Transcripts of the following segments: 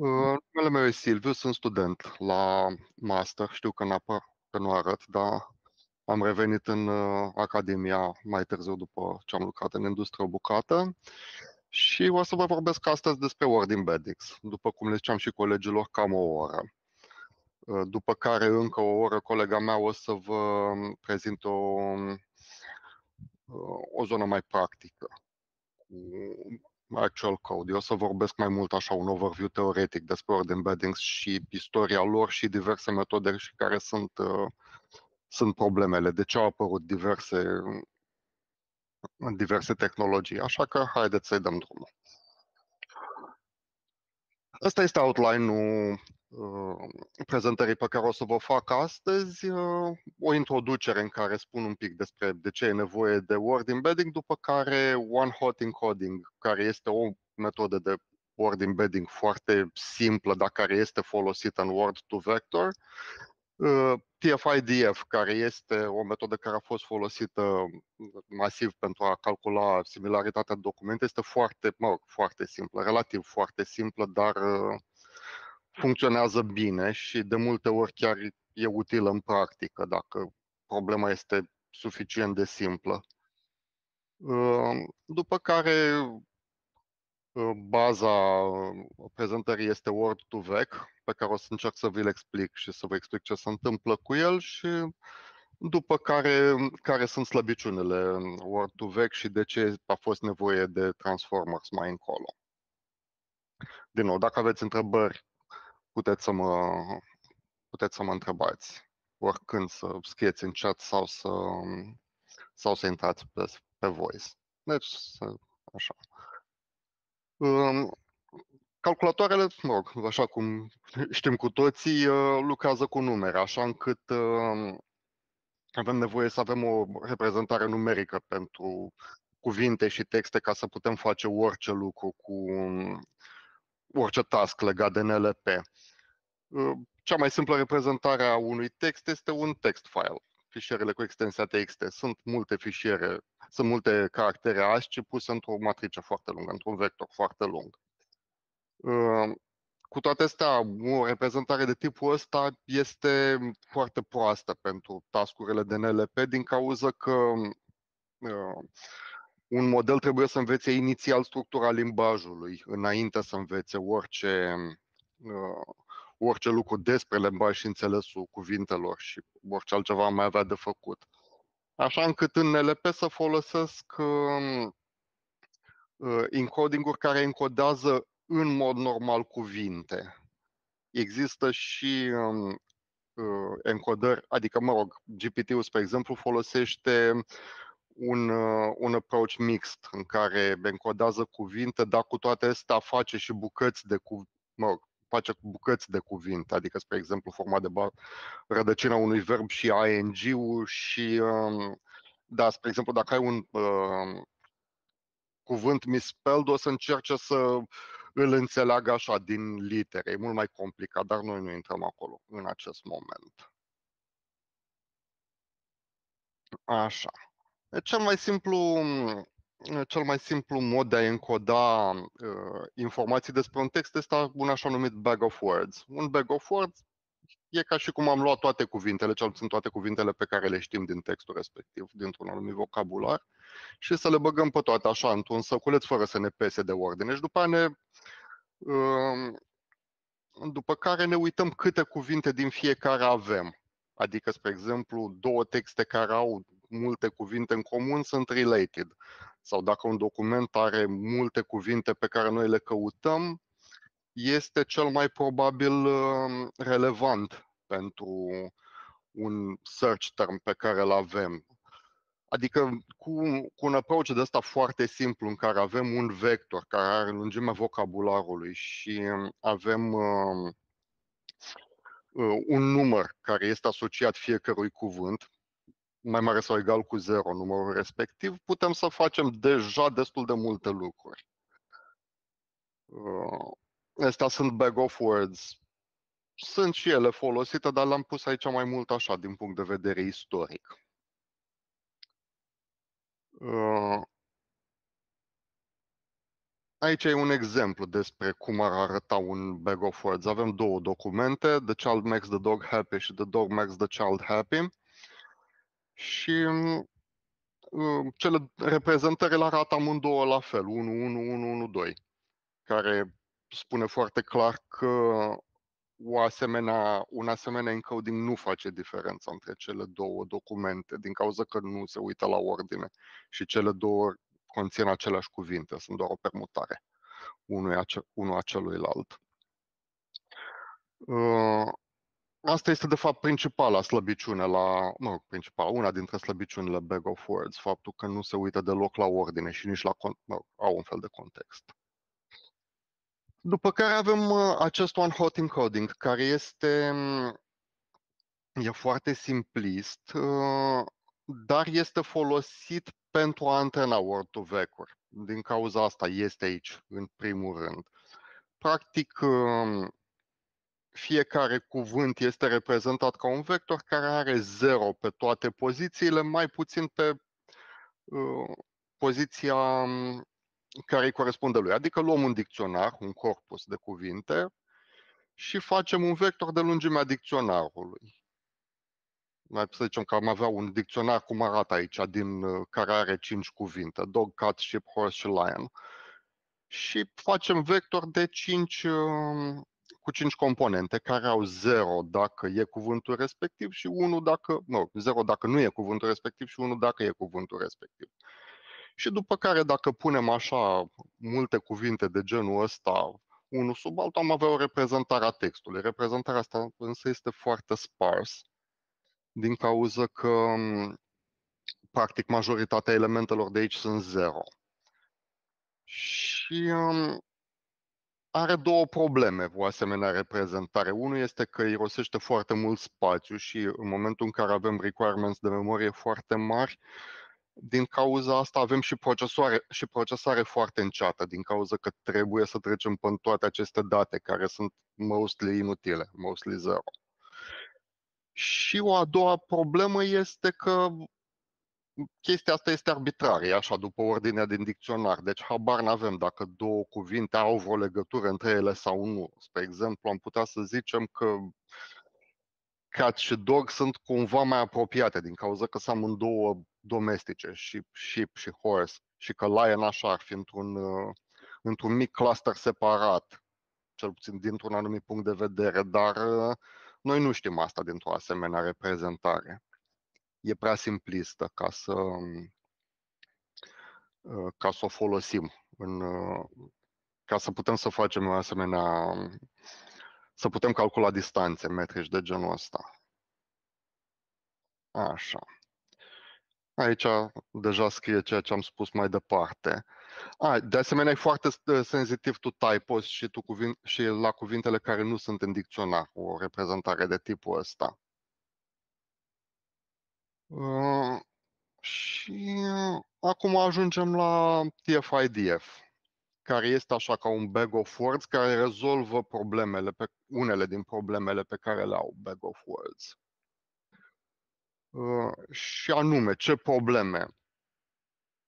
Uh, numele meu e Silviu, sunt student la master. Știu că, că nu arăt, dar am revenit în uh, Academia mai târziu după ce am lucrat în industrie o bucată și o să vă vorbesc astăzi despre word embeddings, după cum le ziceam și colegilor, cam o oră. Uh, după care încă o oră colega mea o să vă prezint o, o zonă mai practică actual code. Eu o să vorbesc mai mult așa un overview teoretic despre word embeddings și istoria lor și diverse metode și care sunt, uh, sunt problemele, de ce au apărut diverse, diverse tehnologii. Așa că haideți să-i dăm drumul. Ăsta este outline-ul Uh, prezentării pe care o să vă fac astăzi, uh, o introducere în care spun un pic despre de ce e nevoie de word embedding, după care one hot encoding, care este o metodă de word embedding foarte simplă, dar care este folosită în Word to Vector, uh, TF-IDF, care este o metodă care a fost folosită masiv pentru a calcula similaritatea de documente, este foarte, mă rog, foarte simplă, relativ foarte simplă, dar funcționează bine și de multe ori chiar e utilă în practică dacă problema este suficient de simplă. Ehm, după care ehm, baza prezentării este Word to Vec, pe care o să încerc să vi-l explic și să vă explic ce se întâmplă cu el și după care, care sunt slăbiciunile în Word to Vec și de ce a fost nevoie de Transformers mai încolo. Din nou, dacă aveți întrebări, puteți să mă, puteți să mă întrebați oricând să scrieți în chat sau să, sau să intrați pe, pe voice. Deci, așa. Calculatoarele, mă rog, așa cum știm cu toții, uh, lucrează cu numere, așa încât uh, avem nevoie să avem o reprezentare numerică pentru cuvinte și texte ca să putem face orice lucru cu orice task legat de NLP. Uh, cea mai simplă reprezentare a unui text este un text file, fișierele cu extensia TXT. Sunt multe fișiere, sunt multe caractere ASCII puse într-o matrice foarte lungă, într-un vector foarte lung. Uh, cu toate astea, o reprezentare de tipul ăsta este foarte proastă pentru tascurile de NLP din cauza că uh, un model trebuie să învețe inițial structura limbajului, înainte să învețe orice, uh, orice lucru despre limbaj și înțelesul cuvintelor și orice altceva mai avea de făcut. Așa încât în NLP să folosesc uh, encoding-uri care encodează în mod normal cuvinte. Există și um, uh, encodări, adică, mă rog, GPT-ul, spre exemplu, folosește un, uh, un approach mixt în care encodează cuvinte, dar cu toate astea face și bucăți de cu, mă rog, face bucăți de cuvinte, adică, spre exemplu, forma de bar, rădăcina unui verb și ing-ul și, um, da, spre exemplu, dacă ai un uh, cuvânt misspelled, o să încerce să îl înțeleagă așa, din litere. E mult mai complicat, dar noi nu intrăm acolo în acest moment. Așa. Cel mai simplu, cel mai simplu mod de a encoda uh, informații despre un text este un așa numit bag of words. Un bag of words e ca și cum am luat toate cuvintele, cel puțin toate cuvintele pe care le știm din textul respectiv, dintr-un anumit vocabular, și să le băgăm pe toate așa într-un săculeț fără să ne pese de ordine. Și după ne uh, după care ne uităm câte cuvinte din fiecare avem. Adică, spre exemplu, două texte care au multe cuvinte în comun sunt related. Sau dacă un document are multe cuvinte pe care noi le căutăm, este cel mai probabil um, relevant pentru un search term pe care îl avem. Adică cu, cu un approach de ăsta foarte simplu în care avem un vector care are lungimea vocabularului și um, avem uh, uh, un număr care este asociat fiecărui cuvânt, mai mare sau egal cu 0 numărul respectiv, putem să facem deja destul de multe lucruri. Uh, astea sunt bag of words. Sunt și ele folosite, dar le-am pus aici mai mult așa, din punct de vedere istoric. Uh, aici e un exemplu despre cum ar arăta un bag of words. Avem două documente, The child makes the dog happy și The dog makes the child happy. Și uh, cele reprezentările arată amândouă la fel, 1, 1, 1, 1, 2, care spune foarte clar că o asemenea, un asemenea encoding nu face diferența între cele două documente din cauza că nu se uită la ordine și cele două conțin aceleași cuvinte, sunt doar o permutare unul, unul a celuilalt. Uh, asta este de fapt principala slăbiciune la, nu principala, una dintre slăbiciunile Bag of Words, faptul că nu se uită deloc la ordine și nici la, mă, au un fel de context. După care avem uh, acest one hot encoding, care este mm, e foarte simplist, uh, dar este folosit pentru a antrena word to vector. Din cauza asta este aici, în primul rând. Practic, um, fiecare cuvânt este reprezentat ca un vector care are 0 pe toate pozițiile, mai puțin pe uh, poziția um, care îi corespunde lui. Adică luăm un dicționar, un corpus de cuvinte și facem un vector de lungimea dicționarului mai să zicem că am avea un dicționar cum arată aici, din uh, care are cinci cuvinte, dog, cat, sheep, horse și lion. Și facem vector de 5 um, cu 5 componente care au 0 dacă e cuvântul respectiv și 1 dacă, nu, 0 dacă nu e cuvântul respectiv și 1 dacă e cuvântul respectiv. Și după care dacă punem așa multe cuvinte de genul ăsta unul sub altul, am avea o reprezentare a textului. Reprezentarea asta însă este foarte spars din cauza că practic majoritatea elementelor de aici sunt zero. Și um, are două probleme o asemenea reprezentare. Unul este că irosește foarte mult spațiu și în momentul în care avem requirements de memorie foarte mari, din cauza asta avem și procesare, și procesare foarte înceată, din cauza că trebuie să trecem pe toate aceste date care sunt mostly inutile, mostly zero. Și o a doua problemă este că chestia asta este arbitrară, e așa, după ordinea din dicționar. Deci habar n-avem dacă două cuvinte au vreo legătură între ele sau nu. Spre exemplu, am putea să zicem că cat și dog sunt cumva mai apropiate din cauza că sunt amândouă domestice, și sheep și horse, și că lion așa ar fi într-un, într-un mic cluster separat, cel puțin dintr-un anumit punct de vedere, dar noi nu știm asta dintr-o asemenea reprezentare. E prea simplistă ca să, uh, ca să o folosim în, uh, ca să putem să facem o asemenea, să putem calcula distanțe metrici de genul ăsta. Așa. Aici deja scrie ceea ce am spus mai departe. A, de asemenea, e foarte ă, sensitiv tu typos și, tu cuvin, și la cuvintele care nu sunt în dicționar, o reprezentare de tipul ăsta. Uh, și acum ajungem la TF-IDF, care este așa ca un bag of words care rezolvă problemele, pe, unele din problemele pe care le au bag of words. Uh, și anume, ce probleme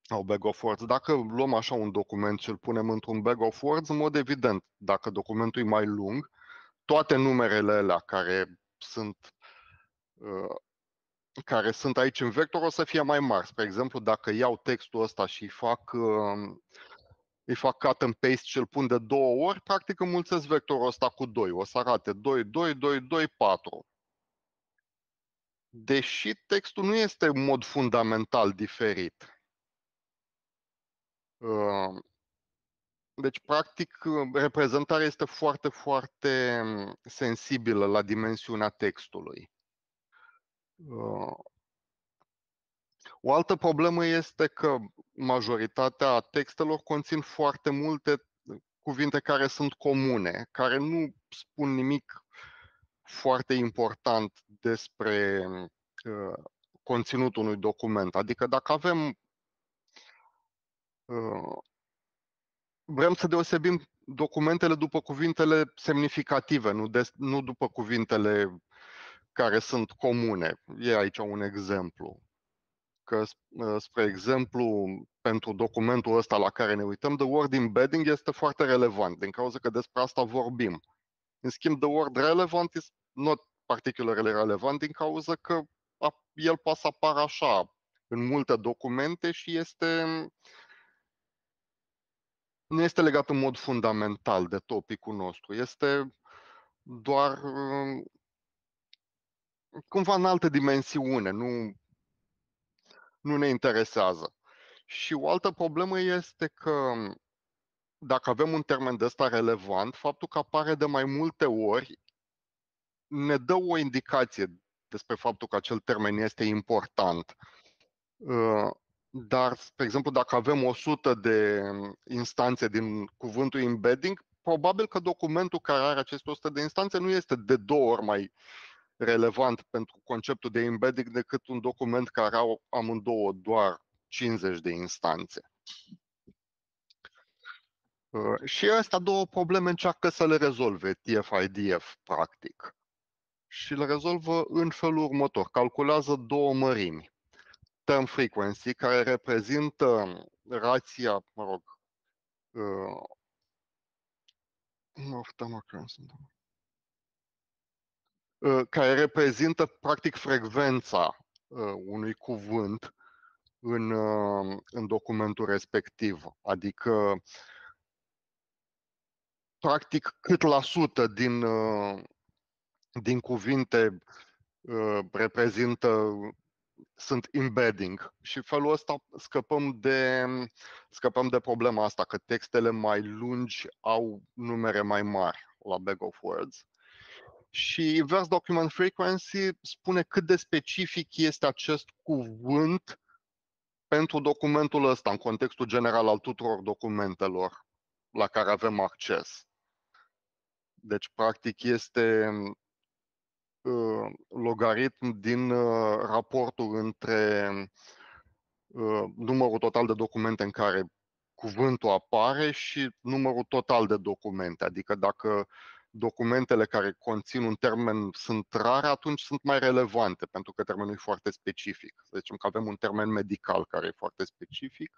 au bag of words? Dacă luăm așa un document și îl punem într-un bag of words, în mod evident, dacă documentul e mai lung, toate numerele alea care sunt uh, care sunt aici în vector o să fie mai mari. Spre exemplu, dacă iau textul ăsta și îi fac, uh, îi fac cut and paste și îl pun de două ori, practic înmulțesc vectorul ăsta cu 2. O să arate 2, 2, 2, 2, 4 deși textul nu este în mod fundamental diferit. Uh, deci, practic, reprezentarea este foarte, foarte sensibilă la dimensiunea textului. Uh, o altă problemă este că majoritatea textelor conțin foarte multe cuvinte care sunt comune, care nu spun nimic foarte important despre uh, conținutul unui document. Adică dacă avem uh, vrem să deosebim documentele după cuvintele semnificative, nu, de, nu după cuvintele care sunt comune. E aici un exemplu că, spre exemplu, pentru documentul ăsta la care ne uităm, the word embedding este foarte relevant, din cauza că despre asta vorbim. În schimb, the word relevant is not particularly relevant din cauza că el poate să apară așa în multe documente și este nu este legat în mod fundamental de topicul nostru. Este doar cumva în altă dimensiune, nu, nu ne interesează. Și o altă problemă este că dacă avem un termen de ăsta relevant, faptul că apare de mai multe ori ne dă o indicație despre faptul că acel termen este important. Uh, dar, spre exemplu, dacă avem 100 de instanțe din cuvântul embedding, probabil că documentul care are aceste 100 de instanțe nu este de două ori mai relevant pentru conceptul de embedding decât un document care au amândouă doar 50 de instanțe. Uh, și astea două probleme încearcă să le rezolve TF-IDF, practic. Și le rezolvă în felul următor. Calculează două mărimi. Term frequency, care reprezintă rația, mă rog, uh, uh, care reprezintă practic frecvența unui cuvânt în, în documentul respectiv. Adică practic cât la sută din, uh, din cuvinte uh, reprezintă sunt embedding și felul ăsta scăpăm de, scăpăm de problema asta, că textele mai lungi au numere mai mari la bag of words. Și Inverse Document Frequency spune cât de specific este acest cuvânt pentru documentul ăsta, în contextul general al tuturor documentelor la care avem acces. Deci, practic, este uh, logaritm din uh, raportul între uh, numărul total de documente în care cuvântul apare și numărul total de documente. Adică dacă documentele care conțin un termen sunt rare, atunci sunt mai relevante, pentru că termenul e foarte specific. Să zicem că avem un termen medical care e foarte specific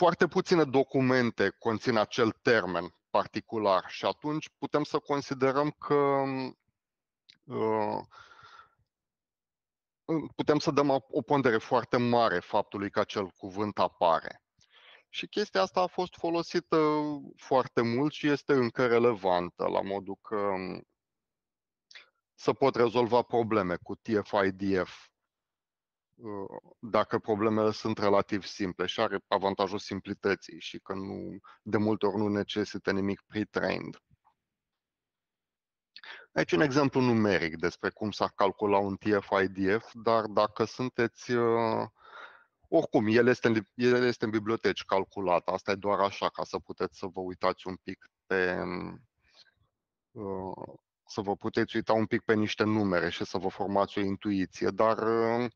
foarte puține documente conțin acel termen particular și atunci putem să considerăm că uh, putem să dăm o pondere foarte mare faptului că acel cuvânt apare. Și chestia asta a fost folosită foarte mult și este încă relevantă, la modul că um, să pot rezolva probleme cu TF-IDF dacă problemele sunt relativ simple și are avantajul simplității și că nu, de multe ori nu necesită nimic pre-trained. Aici un exemplu numeric despre cum s-ar calcula un TF-IDF, dar dacă sunteți uh, oricum, el este, în, el este în biblioteci calculat, asta e doar așa, ca să puteți să vă uitați un pic pe, uh, să vă puteți uita un pic pe niște numere și să vă formați o intuiție, dar uh,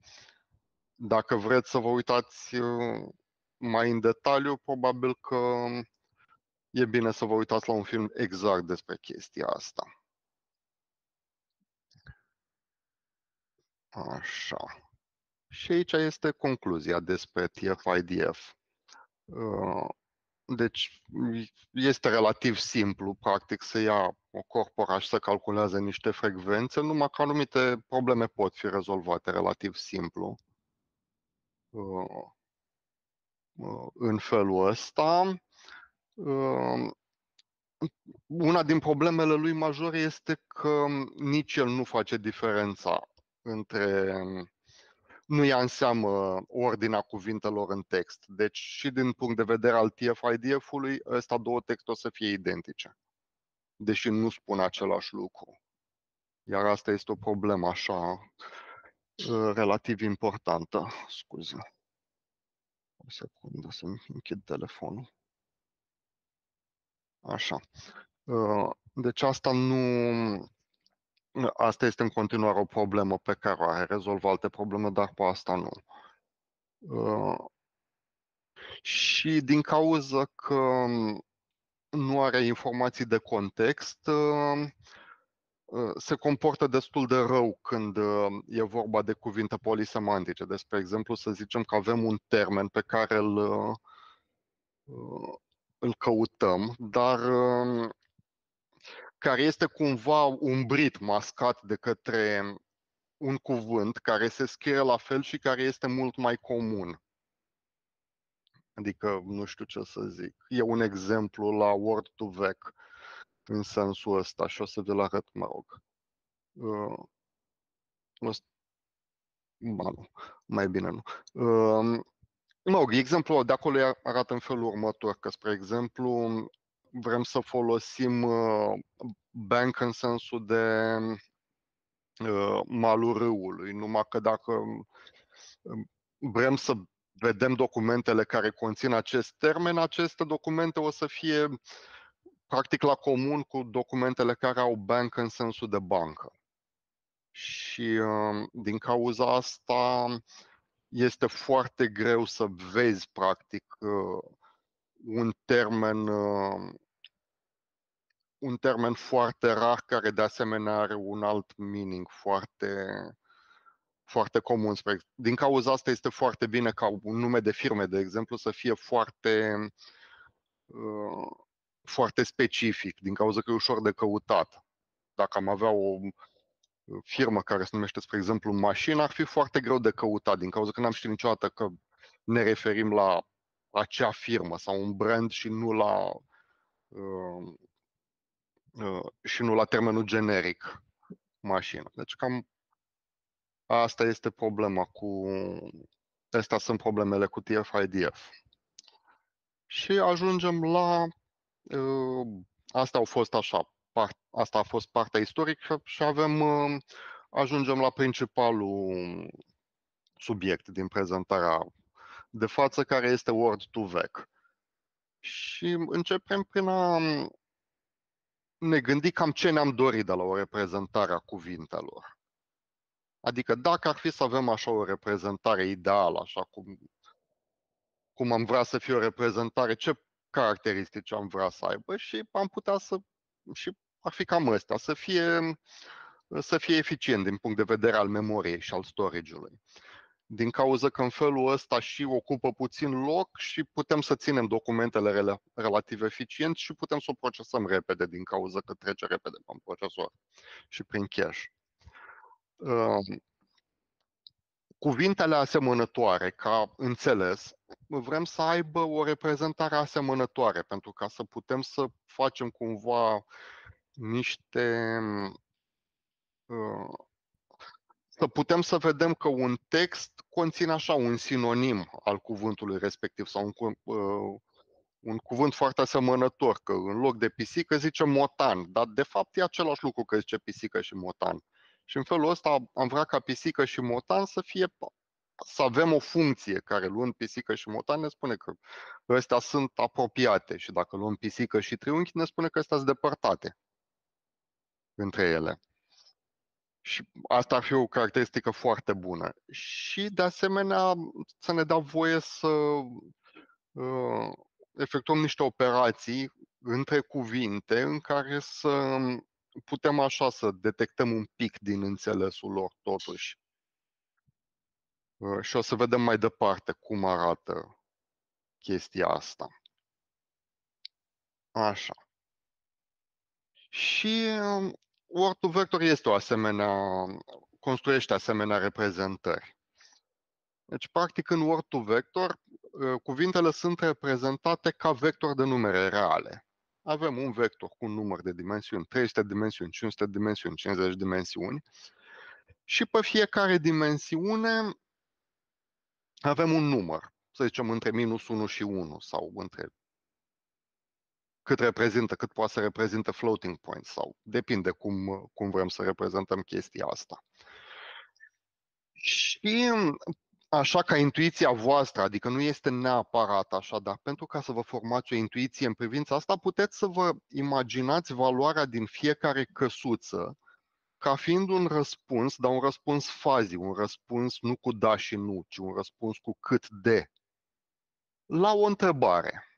dacă vreți să vă uitați uh, mai în detaliu, probabil că e bine să vă uitați la un film exact despre chestia asta. Așa. Și aici este concluzia despre TF-IDF. Uh, deci este relativ simplu, practic, să ia o corpora și să calculeze niște frecvențe, numai că anumite probleme pot fi rezolvate relativ simplu. Uh, uh, în felul ăsta. Uh, una din problemele lui majore este că nici el nu face diferența între nu ia în seamă ordinea cuvintelor în text. Deci și din punct de vedere al TF-IDF-ului, ăsta două texte o să fie identice, deși nu spun același lucru. Iar asta este o problemă așa Uh, relativ importantă. Scuze. O secundă să-mi închid telefonul. Așa. Uh, deci asta nu... Asta este în continuare o problemă pe care o are. Rezolvă alte probleme, dar pe asta nu. Uh, și din cauza că nu are informații de context, uh, se comportă destul de rău când uh, e vorba de cuvinte polisemantice. Despre exemplu, să zicem că avem un termen pe care îl, îl căutăm, dar um, care este cumva umbrit, mascat de către un cuvânt care se scrie la fel și care este mult mai comun. Adică, nu știu ce să zic. E un exemplu la Word to Vec în sensul ăsta și o să vi-l arăt, mă rog. Uh, ba nu, mai bine nu. Uh, mă rog, exemplul de acolo arată în felul următor, că, spre exemplu, vrem să folosim uh, bank în sensul de uh, malul râului, numai că dacă um, vrem să vedem documentele care conțin acest termen, aceste documente o să fie practic la comun cu documentele care au bank în sensul de bancă. Și um, din cauza asta este foarte greu să vezi practic uh, un termen uh, un termen foarte rar care de asemenea are un alt meaning foarte foarte comun. Din cauza asta este foarte bine ca un nume de firme, de exemplu, să fie foarte, uh, foarte specific, din cauza că e ușor de căutat. Dacă am avea o firmă care se numește, spre exemplu, mașină, ar fi foarte greu de căutat, din cauza că n-am știut niciodată că ne referim la acea firmă sau un brand și nu la uh, uh, și nu la termenul generic mașină. Deci cam Asta este problema cu... Astea sunt problemele cu TF-IDF. Și ajungem la... Uh, asta au fost așa, part, asta a fost partea istorică și avem, uh, ajungem la principalul subiect din prezentarea de față, care este Word to Vec. Și începem prin a ne gândi cam ce ne-am dorit de la o reprezentare a cuvintelor. Adică dacă ar fi să avem așa o reprezentare ideală, așa cum, cum am vrea să fie o reprezentare, ce caracteristici am vrea să aibă și am putea să, și ar fi cam ăsta, să fie, să fie eficient din punct de vedere al memoriei și al storage-ului. Din cauza că în felul ăsta și ocupă puțin loc și putem să ținem documentele relativ eficient și putem să o procesăm repede din cauza că trece repede pe procesor și prin cache cuvintele asemănătoare, ca înțeles, vrem să aibă o reprezentare asemănătoare, pentru ca să putem să facem cumva niște. Uh, să putem să vedem că un text conține așa un sinonim al cuvântului respectiv sau un, uh, un cuvânt foarte asemănător, că în loc de pisică zice motan, dar de fapt e același lucru că zice pisică și motan. Și în felul ăsta am vrea ca pisică și motan să fie să avem o funcție care luând pisică și motan ne spune că ăstea sunt apropiate și dacă luăm pisică și triunghi ne spune că ăstea sunt depărtate între ele. Și asta ar fi o caracteristică foarte bună. Și de asemenea să ne dea voie să uh, efectuăm niște operații între cuvinte în care să putem așa să detectăm un pic din înțelesul lor totuși. Uh, și o să vedem mai departe cum arată chestia asta. Așa. Și um, Word to Vector este o asemenea, construiește asemenea reprezentări. Deci, practic, în Word to Vector, uh, cuvintele sunt reprezentate ca vector de numere reale. Avem un vector cu un număr de dimensiuni, 300 dimensiuni, 500 dimensiuni, 50 dimensiuni. Și pe fiecare dimensiune avem un număr, să zicem între minus 1 și 1 sau între cât reprezintă, cât poate să reprezintă floating point sau depinde cum, cum vrem să reprezentăm chestia asta. Și așa ca intuiția voastră, adică nu este neapărat așa, dar pentru ca să vă formați o intuiție în privința asta, puteți să vă imaginați valoarea din fiecare căsuță ca fiind un răspuns, dar un răspuns fazi, un răspuns nu cu da și nu, ci un răspuns cu cât de. La o întrebare.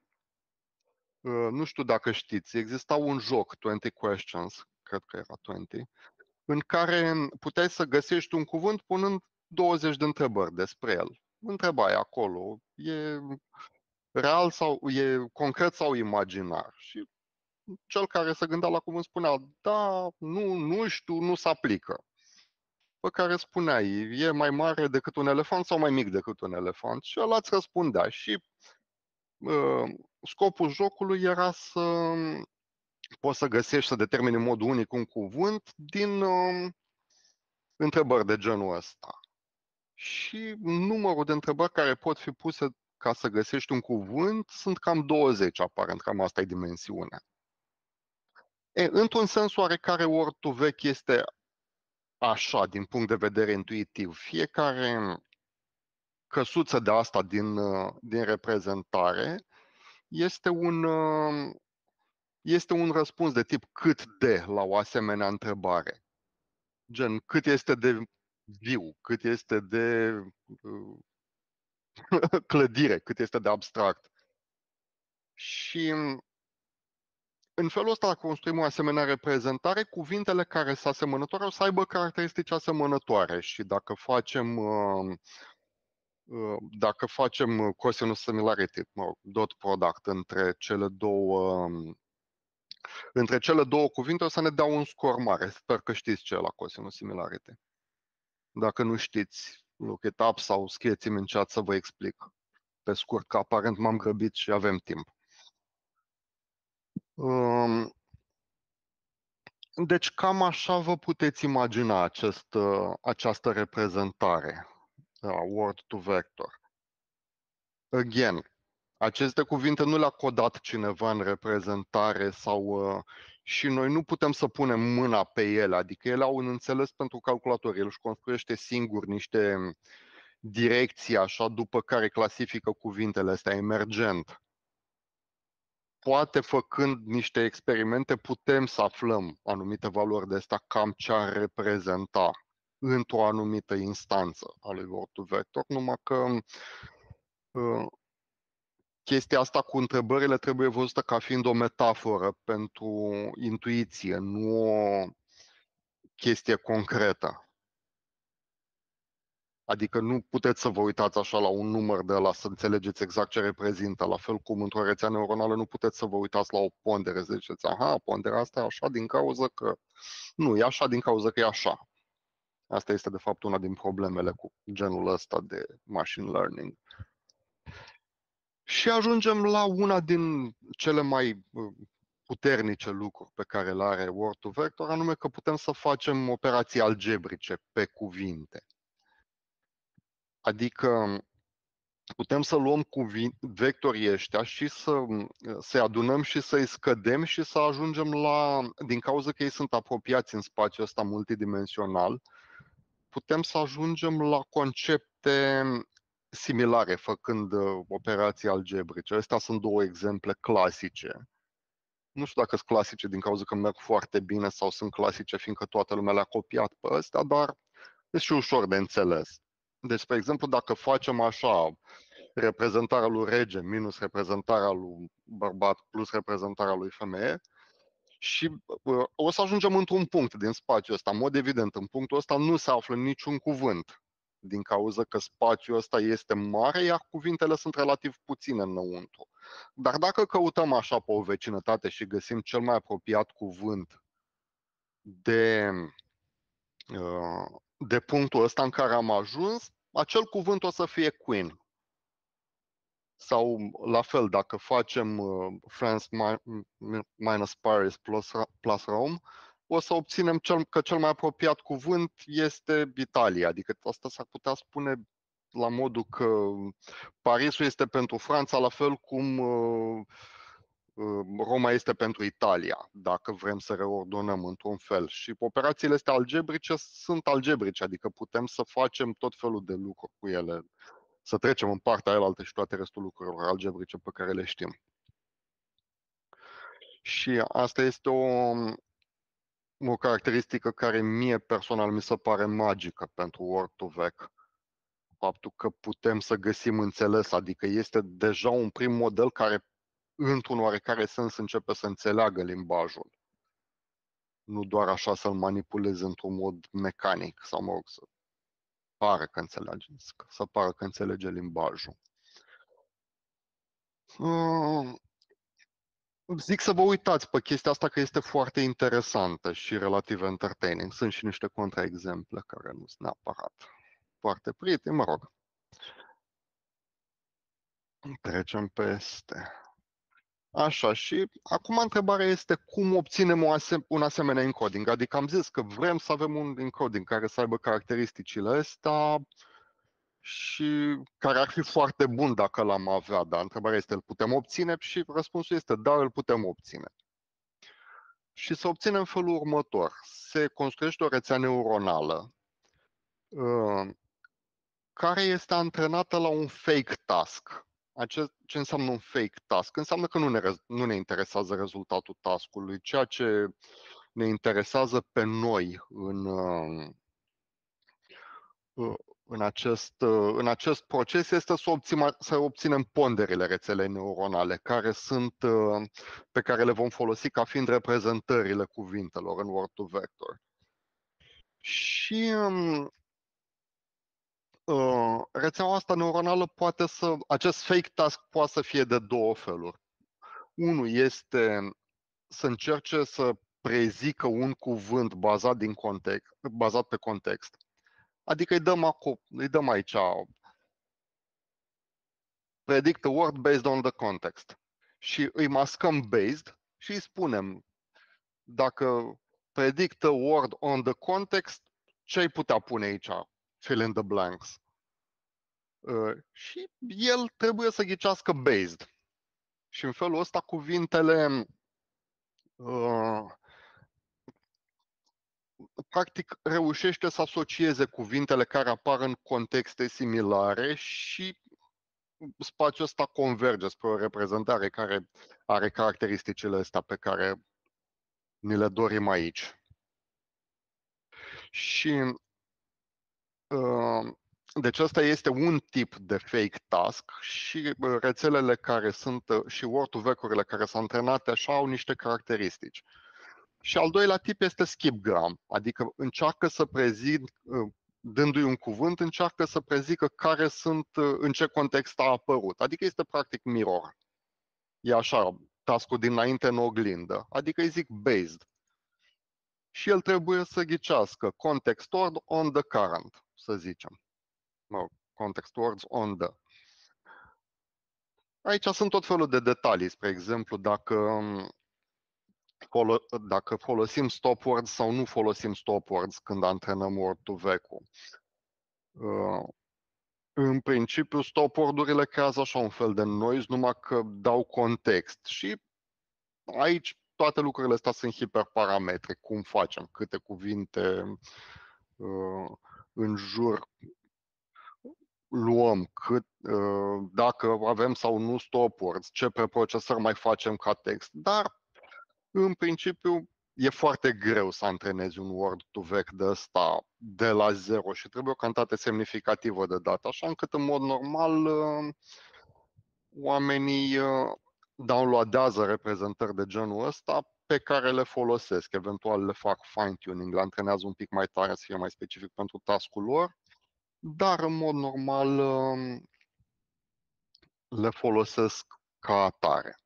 Uh, nu știu dacă știți, exista un joc, 20 Questions, cred că era 20, în care puteai să găsești un cuvânt punând 20 de întrebări despre el. Întrebai acolo, e real sau e concret sau imaginar? Și cel care se gândea la cuvânt spunea, da, nu, nu știu, nu se aplică. Pe care spuneai, e mai mare decât un elefant sau mai mic decât un elefant? Și ăla îți răspundea. Și uh, scopul jocului era să poți să găsești, să determini în mod unic un cuvânt din uh, întrebări de genul ăsta. Și numărul de întrebări care pot fi puse ca să găsești un cuvânt sunt cam 20, aparent, cam asta e dimensiunea. E, într-un sens oarecare, Word to Vec este așa, din punct de vedere intuitiv. Fiecare căsuță de asta din, din reprezentare este un, este un răspuns de tip cât de la o asemenea întrebare. Gen, cât este de viu, cât este de uh, clădire, cât este de abstract. Și în felul ăsta construim o asemenea reprezentare, cuvintele care sunt asemănătoare o să aibă caracteristici asemănătoare și dacă facem uh, uh, dacă facem cosinus similarity, dot product între cele două um, între cele două cuvinte o să ne dea un scor mare. Sper că știți ce e la cosinus similarity. Dacă nu știți, look it up sau scrieți-mi în chat să vă explic. Pe scurt, că aparent m-am grăbit și avem timp. Um, deci cam așa vă puteți imagina acest, uh, această reprezentare a word to vector. Again, aceste cuvinte nu le-a codat cineva în reprezentare sau uh, și noi nu putem să punem mâna pe ele, adică ele au un înțeles pentru calculator, el își construiește singur niște direcții așa după care clasifică cuvintele astea emergent. Poate făcând niște experimente putem să aflăm anumite valori de asta cam ce ar reprezenta într-o anumită instanță a lui Word Vector, numai că uh, chestia asta cu întrebările trebuie văzută ca fiind o metaforă pentru intuiție, nu o chestie concretă. Adică nu puteți să vă uitați așa la un număr de la să înțelegeți exact ce reprezintă. La fel cum într-o rețea neuronală nu puteți să vă uitați la o pondere, să ziceți, aha, ponderea asta e așa din cauza că... Nu, e așa din cauza că e așa. Asta este de fapt una din problemele cu genul ăsta de machine learning. Și ajungem la una din cele mai uh, puternice lucruri pe care le are Word to Vector, anume că putem să facem operații algebrice pe cuvinte. Adică putem să luăm cuvin- vectorii ăștia și să, să adunăm și să-i scădem și să ajungem la, din cauza că ei sunt apropiați în spațiul ăsta multidimensional, putem să ajungem la concepte similare făcând uh, operații algebrice. Astea sunt două exemple clasice. Nu știu dacă sunt clasice din cauza că merg foarte bine sau sunt clasice fiindcă toată lumea le-a copiat pe astea, dar e și ușor de înțeles. Deci, spre exemplu, dacă facem așa, reprezentarea lui rege minus reprezentarea lui bărbat plus reprezentarea lui femeie, și uh, o să ajungem într-un punct din spațiul ăsta. În mod evident, în punctul ăsta nu se află niciun cuvânt, din cauza că spațiul ăsta este mare, iar cuvintele sunt relativ puține înăuntru. Dar dacă căutăm așa pe o vecinătate și găsim cel mai apropiat cuvânt de, uh, de punctul ăsta în care am ajuns, acel cuvânt o să fie Queen. Sau la fel, dacă facem uh, France minus Paris plus, plus Rome, o să obținem cel, că cel mai apropiat cuvânt este Italia. Adică asta s-ar putea spune la modul că Parisul este pentru Franța, la fel cum uh, Roma este pentru Italia, dacă vrem să reordonăm într-un fel. Și operațiile astea algebrice sunt algebrice, adică putem să facem tot felul de lucruri cu ele, să trecem în partea aia altă și toate restul lucrurilor algebrice pe care le știm. Și asta este o, o caracteristică care mie personal mi se pare magică pentru Word to Vec. Faptul că putem să găsim înțeles, adică este deja un prim model care într-un oarecare sens începe să înțeleagă limbajul. nu doar așa să-l manipulezi într-un mod mecanic sau, mă rog, să pară că înțelege, să pară că înțelege limbajul. Uh, zic să vă uitați pe chestia asta că este foarte interesantă și relativ entertaining. Sunt și niște contraexemple care nu sunt neapărat foarte prieteni, mă rog. Trecem peste. Așa, și acum întrebarea este cum obținem o asem- un asemenea encoding. Adică am zis că vrem să avem un encoding care să aibă caracteristicile astea și care ar fi foarte bun dacă l-am avea, dar întrebarea este, îl putem obține? Și răspunsul este, da, îl putem obține. Și să obținem felul următor. Se construiește o rețea neuronală uh, care este antrenată la un fake task. Acest, ce înseamnă un fake task? Înseamnă că nu ne, nu ne interesează rezultatul taskului. Ceea ce ne interesează pe noi în, uh, în, acest, uh, în acest proces este să, obținem, să obținem ponderile rețelei neuronale, care sunt, uh, pe care le vom folosi ca fiind reprezentările cuvintelor în Word to Vector. Și um, Uh, rețeaua asta neuronală poate să, acest fake task poate să fie de două feluri. Unul este să încerce să prezică un cuvânt bazat, din context, bazat pe context. Adică îi dăm, acu, îi dăm aici predict a word based on the context. Și îi mascăm based și îi spunem dacă predict a word on the context, ce ai putea pune aici? Fill in the blanks. Uh, și el trebuie să ghicească based. Și în felul ăsta cuvintele uh, practic reușește să asocieze cuvintele care apar în contexte similare și spațiul ăsta converge spre o reprezentare care are caracteristicile astea pe care ni le dorim aici. Și uh, deci ăsta este un tip de fake task și rețelele care sunt și word to vector care sunt antrenate așa au niște caracteristici. Și al doilea tip este skipgram, adică încearcă să prezint, dându-i un cuvânt, încearcă să prezică care sunt, în ce context a apărut. Adică este practic mirror. E așa, task-ul dinainte în oglindă. Adică îi zic based. Și el trebuie să ghicească context on the current, să zicem mă, context words on the. Aici sunt tot felul de detalii, spre exemplu, dacă, um, folo- dacă folosim stop words sau nu folosim stop words când antrenăm word to vecu. Uh, în principiu, stop word-urile creează așa un fel de noise, numai că dau context. Și aici toate lucrurile astea sunt hiperparametre. Cum facem, câte cuvinte uh, în jur luăm, cât, uh, dacă avem sau nu stop words, ce preprocesări mai facem ca text. Dar, în principiu, e foarte greu să antrenezi un word to vec de ăsta de la zero și trebuie o cantitate semnificativă de dată, așa încât în mod normal uh, oamenii uh, downloadează reprezentări de genul ăsta pe care le folosesc. Eventual le fac fine-tuning, le antrenează un pic mai tare să fie mai specific pentru task-ul lor dar în mod normal um, le folosesc ca atare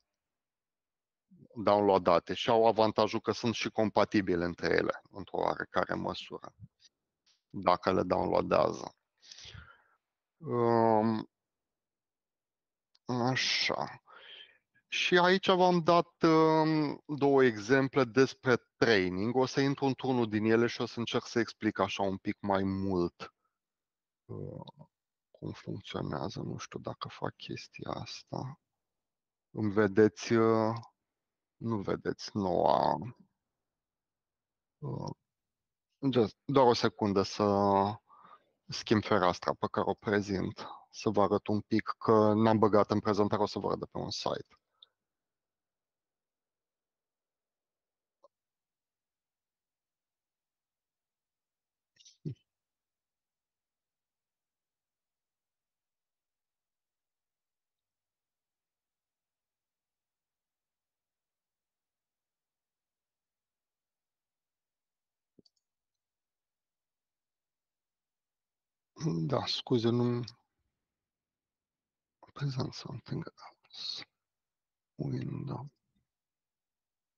downloadate și au avantajul că sunt și compatibile între ele, într-o oarecare măsură, dacă le downloadează. Um, așa. Și aici v-am dat um, două exemple despre training. O să intru într-unul din ele și o să încerc să explic așa un pic mai mult cum funcționează, nu știu dacă fac chestia asta. Îmi vedeți, uh, nu vedeți noua, uh, just, doar o secundă să schimb fereastra pe care o prezint, să vă arăt un pic că n-am băgat în prezentare, o să vă arăt de pe un site. Da, scuze, nu... Present something else. Window.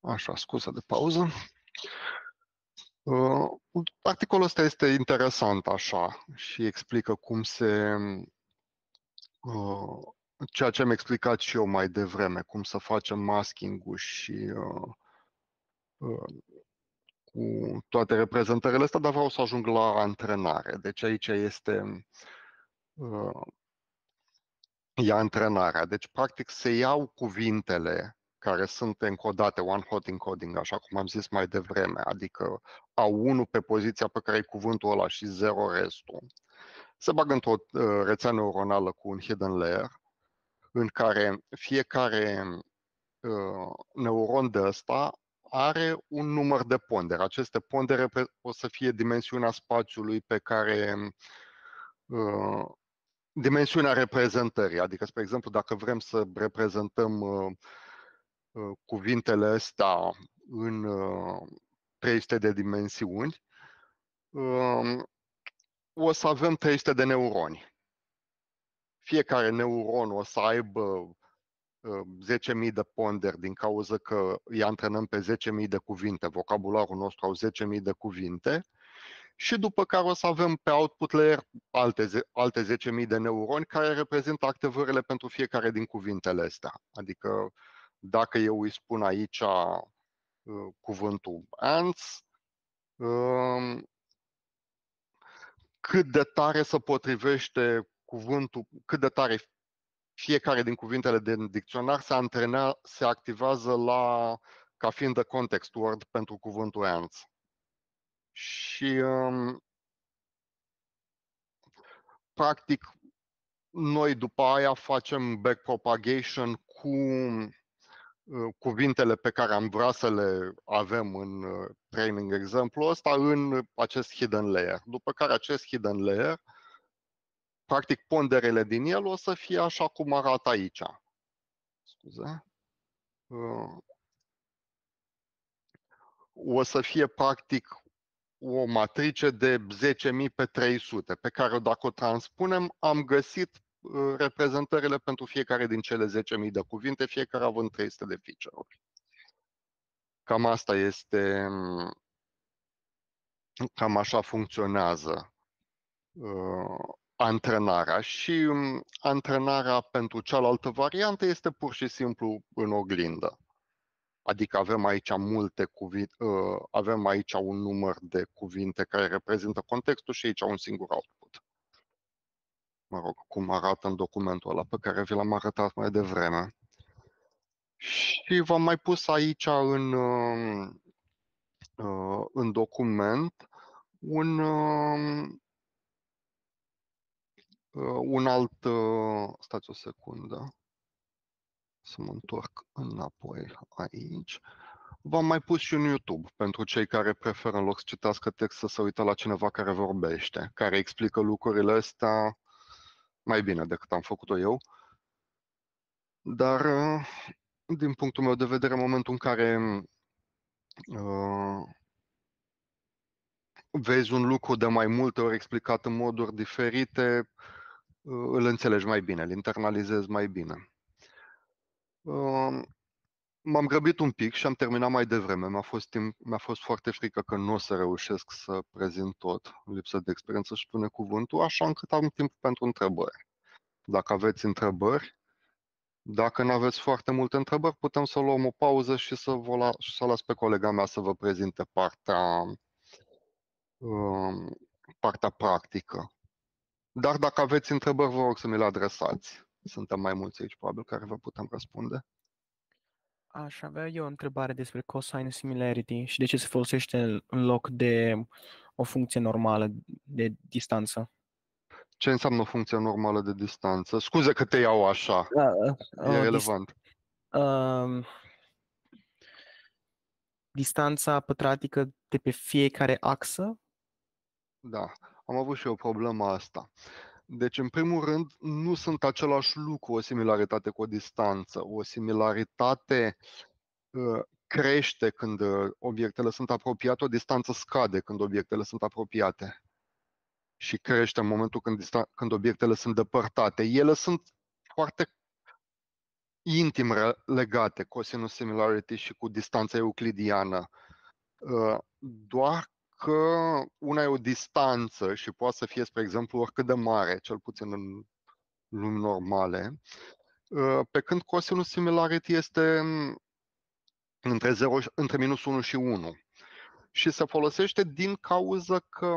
Așa, scuze de pauză. Uh, articolul ăsta este interesant așa și explică cum se uh, ceea ce am explicat și eu mai devreme, cum să facem masking-ul și uh, uh, cu toate reprezentările astea, dar vreau să ajung la antrenare. Deci aici este uh, e antrenarea. Deci, practic, se iau cuvintele care sunt encodate, one-hot encoding, așa cum am zis mai devreme, adică au unul pe poziția pe care e cuvântul ăla și zero restul, se bagă într-o uh, rețea neuronală cu un hidden layer, în care fiecare uh, neuron de ăsta are un număr de pondere. Aceste pondere o să fie dimensiunea spațiului pe care uh, dimensiunea reprezentării, adică, spre exemplu, dacă vrem să reprezentăm uh, uh, cuvintele astea în uh, 300 de dimensiuni, uh, o să avem 300 de neuroni. Fiecare neuron o să aibă 10.000 uh, de ponderi din cauza că îi antrenăm pe 10.000 de cuvinte, vocabularul nostru au 10.000 de cuvinte și după care o să avem pe output layer alte, alte 10.000 de neuroni care reprezintă activările pentru fiecare din cuvintele astea. Adică dacă eu îi spun aici uh, cuvântul ants, uh, cât de tare se potrivește cuvântul, cât de tare fiecare din cuvintele din dicționar se antrena, se activează la, ca fiind de context word pentru cuvântul ants. Și um, practic noi după aia facem backpropagation cu uh, cuvintele pe care am vrea să le avem în uh, training exemplu ăsta în acest hidden layer. După care acest hidden layer practic ponderele din el o să fie așa cum arată aici. Scuze. Uh, o să fie practic o matrice de 10.000 pe 300, pe care dacă o transpunem, am găsit uh, reprezentările pentru fiecare din cele 10.000 de cuvinte, fiecare având 300 de feature-uri. Cam asta este, cam așa funcționează uh, antrenarea și um, antrenarea pentru cealaltă variantă este pur și simplu în oglindă. Adică avem aici multe cuvinte, uh, avem aici un număr de cuvinte care reprezintă contextul și aici un singur output. Mă rog, cum arată în documentul ăla pe care vi l-am arătat mai devreme. Și v-am mai pus aici în, um, uh, în document un, um, Uh, un alt, uh, stați o secundă, să mă întorc înapoi aici. V-am mai pus și un YouTube pentru cei care preferă în loc să citească text să se uită la cineva care vorbește, care explică lucrurile astea mai bine decât am făcut-o eu. Dar, uh, din punctul meu de vedere, în momentul în care uh, vezi un lucru de mai multe ori explicat în moduri diferite, îl înțelegi mai bine, îl internalizezi mai bine. M-am grăbit un pic și am terminat mai devreme. Mi-a fost, timp, mi-a fost foarte frică că nu o să reușesc să prezint tot, lipsă de experiență și spune cuvântul, așa încât am timp pentru întrebări. Dacă aveți întrebări, dacă nu aveți foarte multe întrebări, putem să luăm o pauză și să, vă la, și să las pe colega mea să vă prezinte partea, partea practică. Dar dacă aveți întrebări, vă rog să mi le adresați. Suntem mai mulți aici, probabil, care vă putem răspunde. Aș avea eu o întrebare despre cosine similarity și de ce se folosește în loc de o funcție normală de distanță. Ce înseamnă o funcție normală de distanță? Scuze că te iau așa. Uh, uh, e relevant. Dist- uh, distanța pătratică de pe fiecare axă? Da am avut și eu problema asta. Deci, în primul rând, nu sunt același lucru o similaritate cu o distanță. O similaritate uh, crește când uh, obiectele sunt apropiate, o distanță scade când obiectele sunt apropiate. și crește în momentul când, când obiectele sunt depărtate. Ele sunt foarte intim legate, cosinus similarity și cu distanța euclidiană. Uh, doar că una e o distanță și poate să fie, spre exemplu, oricât de mare, cel puțin în lumi normale, uh, pe când cosinus similarity este între, 0, între minus 1 și 1. Și se folosește din cauza că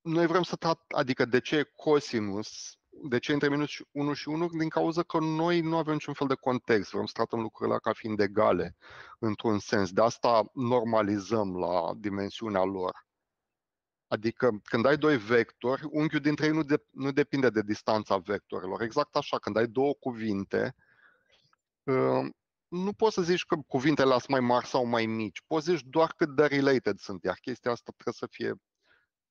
noi vrem să trat, adică de ce cosinus, de ce între minus 1 și 1? Din cauza că noi nu avem niciun fel de context, vrem să tratăm lucrurile ca fiind egale, într-un sens. De asta normalizăm la dimensiunea lor. Adică când ai doi vectori, unghiul dintre ei nu, de, nu depinde de distanța vectorilor. Exact așa, când ai două cuvinte, uh, nu poți să zici că cuvintele sunt mai mari sau mai mici. Poți zici doar cât de related sunt, iar chestia asta trebuie să fie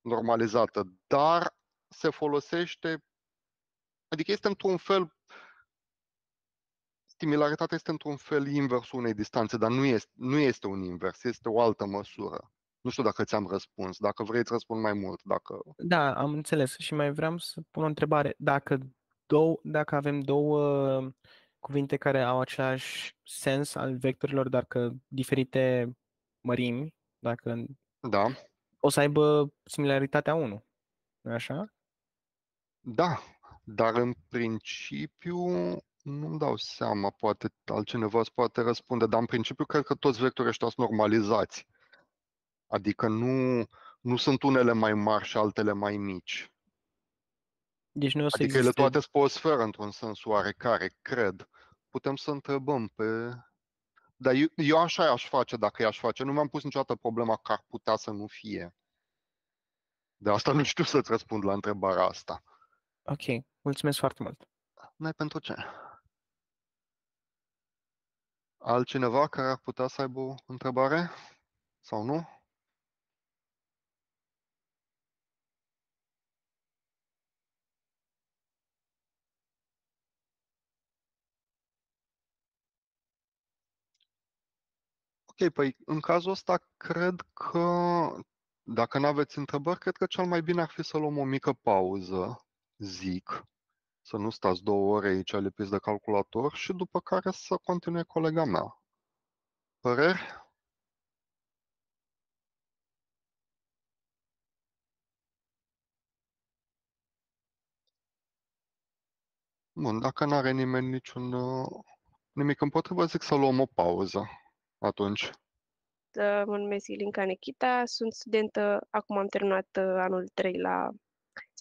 normalizată. Dar se folosește, adică este într-un fel, similaritatea este într-un fel inversul unei distanțe, dar nu este, nu este un invers, este o altă măsură. Nu știu dacă ți-am răspuns, dacă vrei să răspund mai mult. Dacă... Da, am înțeles și mai vreau să pun o întrebare. Dacă, două, dacă avem două cuvinte care au același sens al vectorilor, dar că diferite mărimi, dacă da. o să aibă similaritatea 1. nu așa? Da, dar în principiu nu-mi dau seama, poate altcineva îți poate răspunde, dar în principiu cred că toți vectorii ăștia sunt normalizați. Adică nu, nu sunt unele mai mari și altele mai mici. Deci nu o să adică existe... ele toate sunt pe o sferă într-un sens oarecare, cred putem să întrebăm pe... Dar eu, eu așa aș face dacă i-aș face. Nu mi-am pus niciodată problema că ar putea să nu fie. De asta nu știu să-ți răspund la întrebarea asta. Ok, mulțumesc foarte mult. N-ai pentru ce. Altcineva care ar putea să aibă o întrebare? Sau nu? Ok, păi în cazul ăsta cred că, dacă nu aveți întrebări, cred că cel mai bine ar fi să luăm o mică pauză, zic, să nu stați două ore aici lipiți de calculator și după care să continue colega mea. Păreri? Bun, dacă nu are nimeni niciun nimic împotrivă, zic să luăm o pauză atunci? Mă numesc Ilinca Nechita, sunt studentă, acum am terminat uh, anul 3 la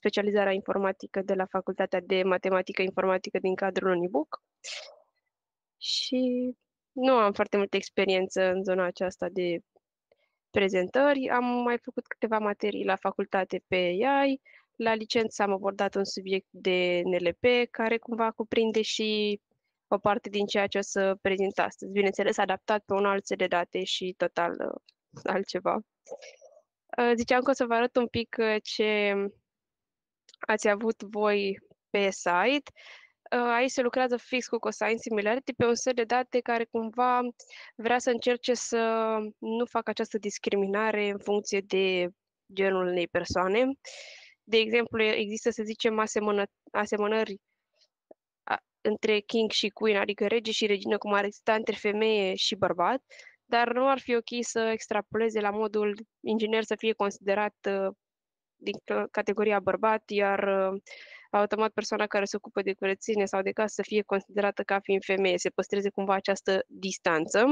specializarea informatică de la Facultatea de Matematică Informatică din cadrul Unibuc și nu am foarte multă experiență în zona aceasta de prezentări. Am mai făcut câteva materii la facultate pe AI. La licență am abordat un subiect de NLP care cumva cuprinde și o parte din ceea ce o să prezint astăzi. Bineînțeles, adaptat pe un alt set de date și total uh, altceva. Uh, ziceam că o să vă arăt un pic uh, ce ați avut voi pe site. Uh, aici se lucrează fix cu cosine similarity pe un set de date care cumva vrea să încerce să nu facă această discriminare în funcție de genul unei persoane. De exemplu, există, să zicem, asemănă, asemănări între king și queen, adică rege și regină, cum ar exista între femeie și bărbat, dar nu ar fi ok să extrapoleze la modul inginer să fie considerat uh, din categoria bărbat, iar uh, automat persoana care se ocupă de curățenie sau de casă să fie considerată ca fiind femeie, se păstreze cumva această distanță.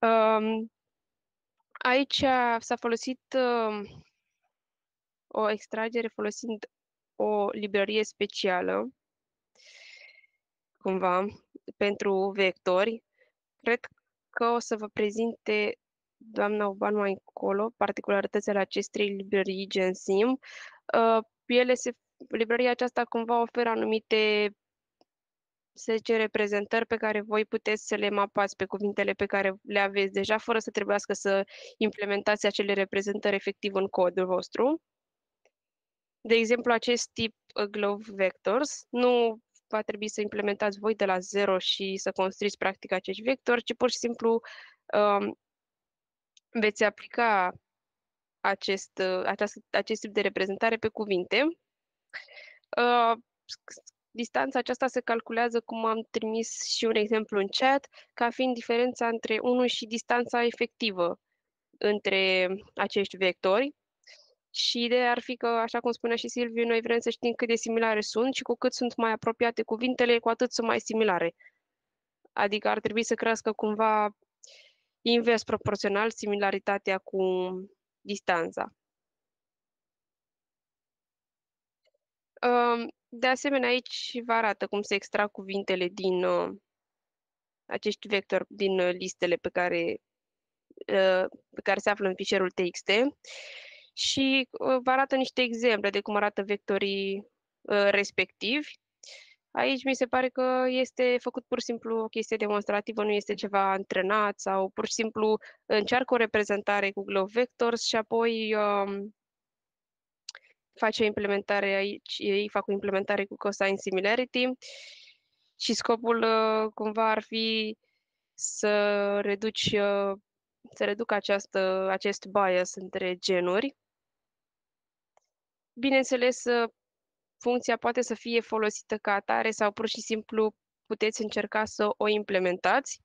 Um, aici s-a folosit uh, o extragere folosind o librărie specială cumva pentru vectori. Cred că o să vă prezinte doamna Oban mai încolo particularitățile acestei librării GenSim. Uh, ele se, librăria aceasta cumva oferă anumite să zice, reprezentări pe care voi puteți să le mapați pe cuvintele pe care le aveți deja, fără să trebuiască să implementați acele reprezentări efectiv în codul vostru. De exemplu, acest tip uh, Glove Vectors nu va trebui să implementați voi de la zero și să construiți practic acești vectori, ci pur și simplu um, veți aplica acest, aceast, acest tip de reprezentare pe cuvinte. Uh, distanța aceasta se calculează, cum am trimis și un exemplu în chat, ca fiind diferența între 1 și distanța efectivă între acești vectori. Și ideea ar fi că, așa cum spunea și Silviu, noi vrem să știm cât de similare sunt și cu cât sunt mai apropiate cuvintele, cu atât sunt mai similare. Adică ar trebui să crească cumva invers proporțional similaritatea cu distanța. De asemenea, aici vă arată cum se extrag cuvintele din uh, acești vectori, din uh, listele pe care, uh, pe care se află în fișierul TXT și vă arată niște exemple de cum arată vectorii respectivi. Aici mi se pare că este făcut pur și simplu o chestie demonstrativă, nu este ceva antrenat sau pur și simplu încearcă o reprezentare cu Glow Vectors și apoi um, face o implementare aici, ei fac o implementare cu cosine similarity și scopul uh, cumva ar fi să reduci uh, să reducă această, acest bias între genuri. Bineînțeles, uh, funcția poate să fie folosită ca atare sau pur și simplu puteți încerca să o implementați,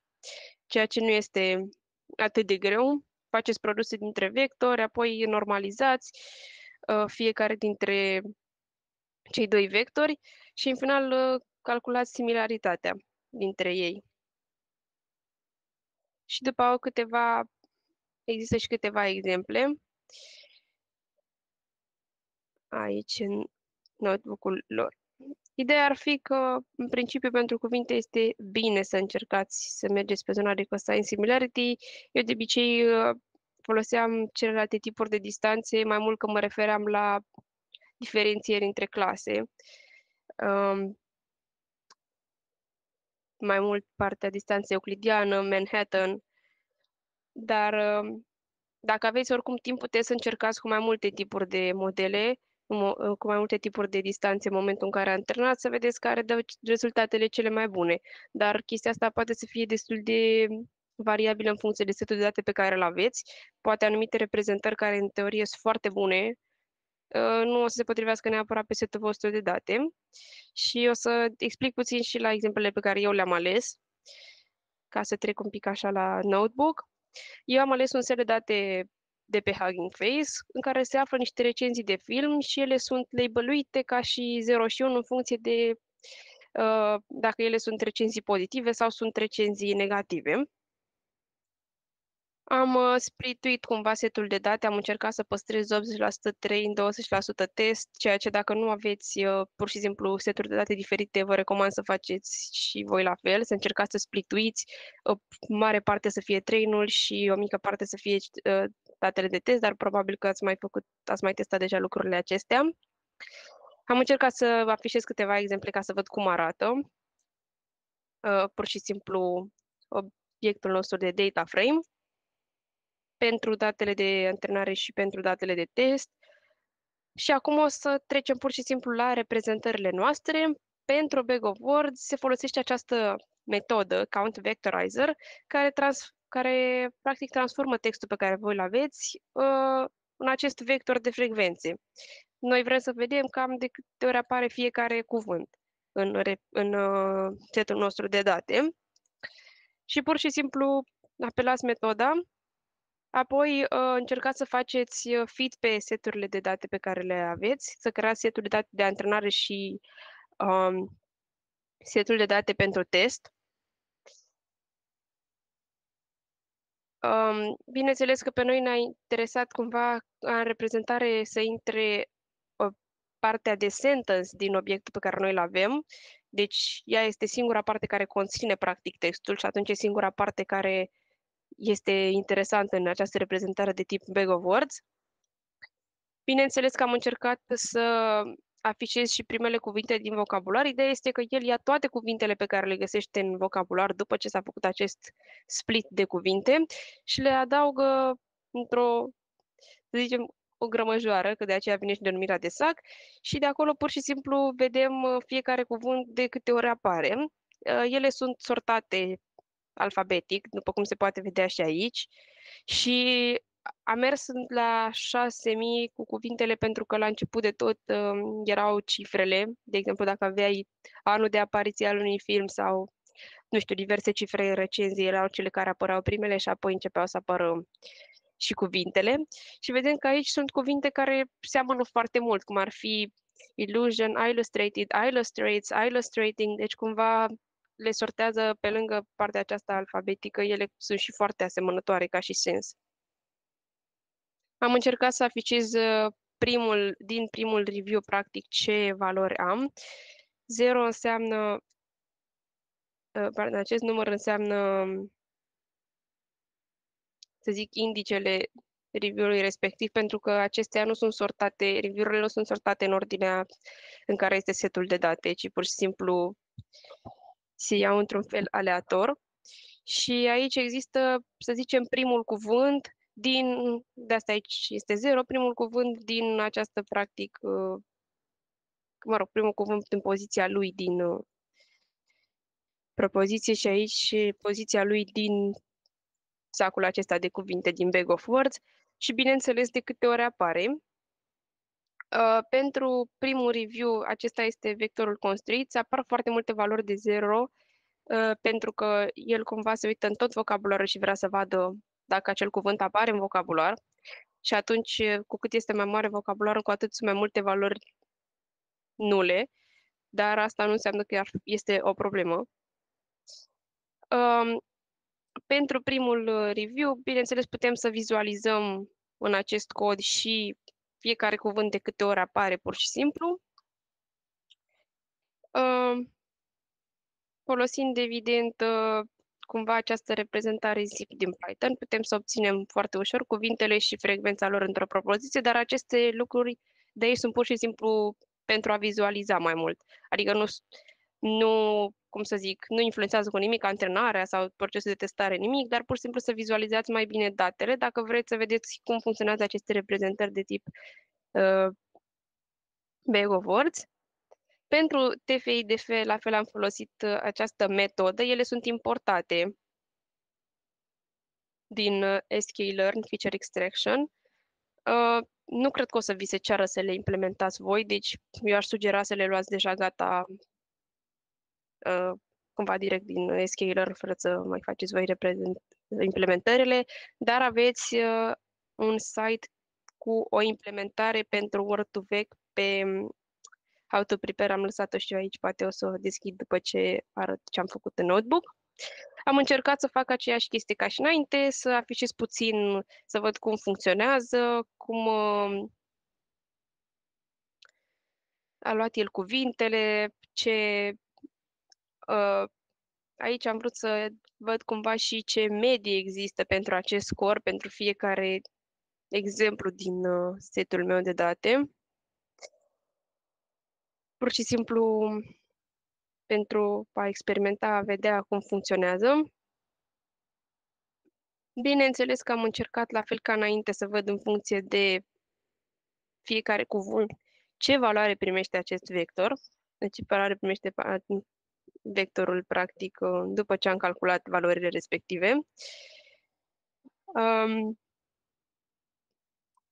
ceea ce nu este atât de greu. Faceți produse dintre vectori, apoi normalizați Uh, fiecare dintre cei doi vectori și în final uh, calculați similaritatea dintre ei. Și după câteva, există și câteva exemple aici în notebook-ul lor. Ideea ar fi că, în principiu, pentru cuvinte este bine să încercați să mergeți pe zona de cosine similarity. Eu, de obicei, uh, foloseam celelalte tipuri de distanțe, mai mult că mă refeream la diferențieri între clase. Um, mai mult partea distanței euclidiană, Manhattan, dar um, dacă aveți oricum timp, puteți să încercați cu mai multe tipuri de modele, cu mai multe tipuri de distanțe în momentul în care antrenați, să vedeți care dă rezultatele cele mai bune. Dar chestia asta poate să fie destul de variabilă în funcție de setul de date pe care îl aveți. Poate anumite reprezentări care în teorie sunt foarte bune, uh, nu o să se potrivească neapărat pe setul vostru de date. Și o să explic puțin și la exemplele pe care eu le-am ales, ca să trec un pic așa la notebook. Eu am ales un set de date de pe Hugging Face, în care se află niște recenzii de film și ele sunt labeluite ca și 0 și 1 în funcție de uh, dacă ele sunt recenzii pozitive sau sunt recenzii negative. Am uh, splituit cumva setul de date, am încercat să păstrez 80% train, 20% test, ceea ce dacă nu aveți uh, pur și simplu seturi de date diferite, vă recomand să faceți și voi la fel, să încercați să splituiți, o mare parte să fie trainul și o mică parte să fie uh, datele de test, dar probabil că ați mai făcut, ați mai testat deja lucrurile acestea. Am încercat să afișez câteva exemple ca să văd cum arată. Uh, pur și simplu obiectul nostru de data frame pentru datele de antrenare și pentru datele de test. Și acum o să trecem pur și simplu la reprezentările noastre. Pentru Bag of Words se folosește această metodă, Count Vectorizer, care, trans- care practic transformă textul pe care voi îl aveți uh, în acest vector de frecvențe. Noi vrem să vedem cam de câte ori apare fiecare cuvânt în, în uh, setul nostru de date. Și pur și simplu apelați metoda Apoi uh, încercați să faceți uh, fit pe seturile de date pe care le aveți, să creați setul de date de antrenare și um, setul de date pentru test. Um, bineînțeles că pe noi ne-a interesat cumva în reprezentare să intre o partea de sentence din obiectul pe care noi îl avem. Deci ea este singura parte care conține practic textul și atunci e singura parte care este interesant în această reprezentare de tip Bag of Words. Bineînțeles că am încercat să afișez și primele cuvinte din vocabular. Ideea este că el ia toate cuvintele pe care le găsește în vocabular după ce s-a făcut acest split de cuvinte și le adaugă într-o, să zicem, o grămăjoară, că de aceea vine și denumirea de sac, și de acolo pur și simplu vedem uh, fiecare cuvânt de câte ori apare. Uh, ele sunt sortate alfabetic, după cum se poate vedea și aici, și am mers la 6.000 cu cuvintele pentru că la început de tot uh, erau cifrele. De exemplu, dacă aveai anul de apariție al unui film sau, nu știu, diverse cifre recenzii erau cele care apăreau primele și apoi începeau să apară și cuvintele. Și vedem că aici sunt cuvinte care seamănă foarte mult, cum ar fi illusion, illustrated, illustrates, illustrating, deci cumva le sortează pe lângă partea aceasta alfabetică, ele sunt și foarte asemănătoare ca și sens. Am încercat să aficez uh, primul, din primul review practic ce valori am. 0 înseamnă, uh, pardon, acest număr înseamnă, să zic, indicele review-ului respectiv, pentru că acestea nu sunt sortate, review-urile nu sunt sortate în ordinea în care este setul de date, ci pur și simplu se iau într-un fel aleator. Și aici există, să zicem, primul cuvânt din, de asta aici este zero, primul cuvânt din această practic, uh, mă rog, primul cuvânt în poziția lui din uh, propoziție și aici poziția lui din sacul acesta de cuvinte din Bag of Words și bineînțeles de câte ori apare. Uh, pentru primul review, acesta este vectorul construit, apar foarte multe valori de zero, uh, pentru că el cumva se uită în tot vocabularul și vrea să vadă dacă acel cuvânt apare în vocabular. Și atunci, cu cât este mai mare vocabularul, cu atât sunt mai multe valori nule, dar asta nu înseamnă că este o problemă. Um, pentru primul review, bineînțeles, putem să vizualizăm în acest cod și fiecare cuvânt de câte ori apare pur și simplu. Um, folosind, evident, cumva această reprezentare zip din Python. Putem să obținem foarte ușor cuvintele și frecvența lor într-o propoziție, dar aceste lucruri de aici sunt pur și simplu pentru a vizualiza mai mult. Adică nu, nu cum să zic, nu influențează cu nimic antrenarea sau procesul de testare, nimic, dar pur și simplu să vizualizați mai bine datele dacă vreți să vedeți cum funcționează aceste reprezentări de tip uh, Bag of Words. Pentru TFIDF, la fel am folosit uh, această metodă. Ele sunt importate din uh, sklearn, Feature Extraction. Uh, nu cred că o să vi se ceară să le implementați voi, deci eu aș sugera să le luați deja gata cumva direct din sklearn, fără să mai faceți voi implementările, dar aveți un site cu o implementare pentru Word2Vec pe How to Prepare am lăsat-o și eu aici, poate o să o deschid după ce arăt ce am făcut în notebook. Am încercat să fac aceeași chestie ca și înainte, să afișez puțin, să văd cum funcționează, cum uh, a luat el cuvintele, ce... Uh, aici am vrut să văd cumva și ce medie există pentru acest scor, pentru fiecare exemplu din uh, setul meu de date pur și simplu pentru a experimenta, a vedea cum funcționează. Bineînțeles că am încercat, la fel ca înainte, să văd în funcție de fiecare cuvânt ce valoare primește acest vector, deci ce valoare primește vectorul practic după ce am calculat valorile respective. Um,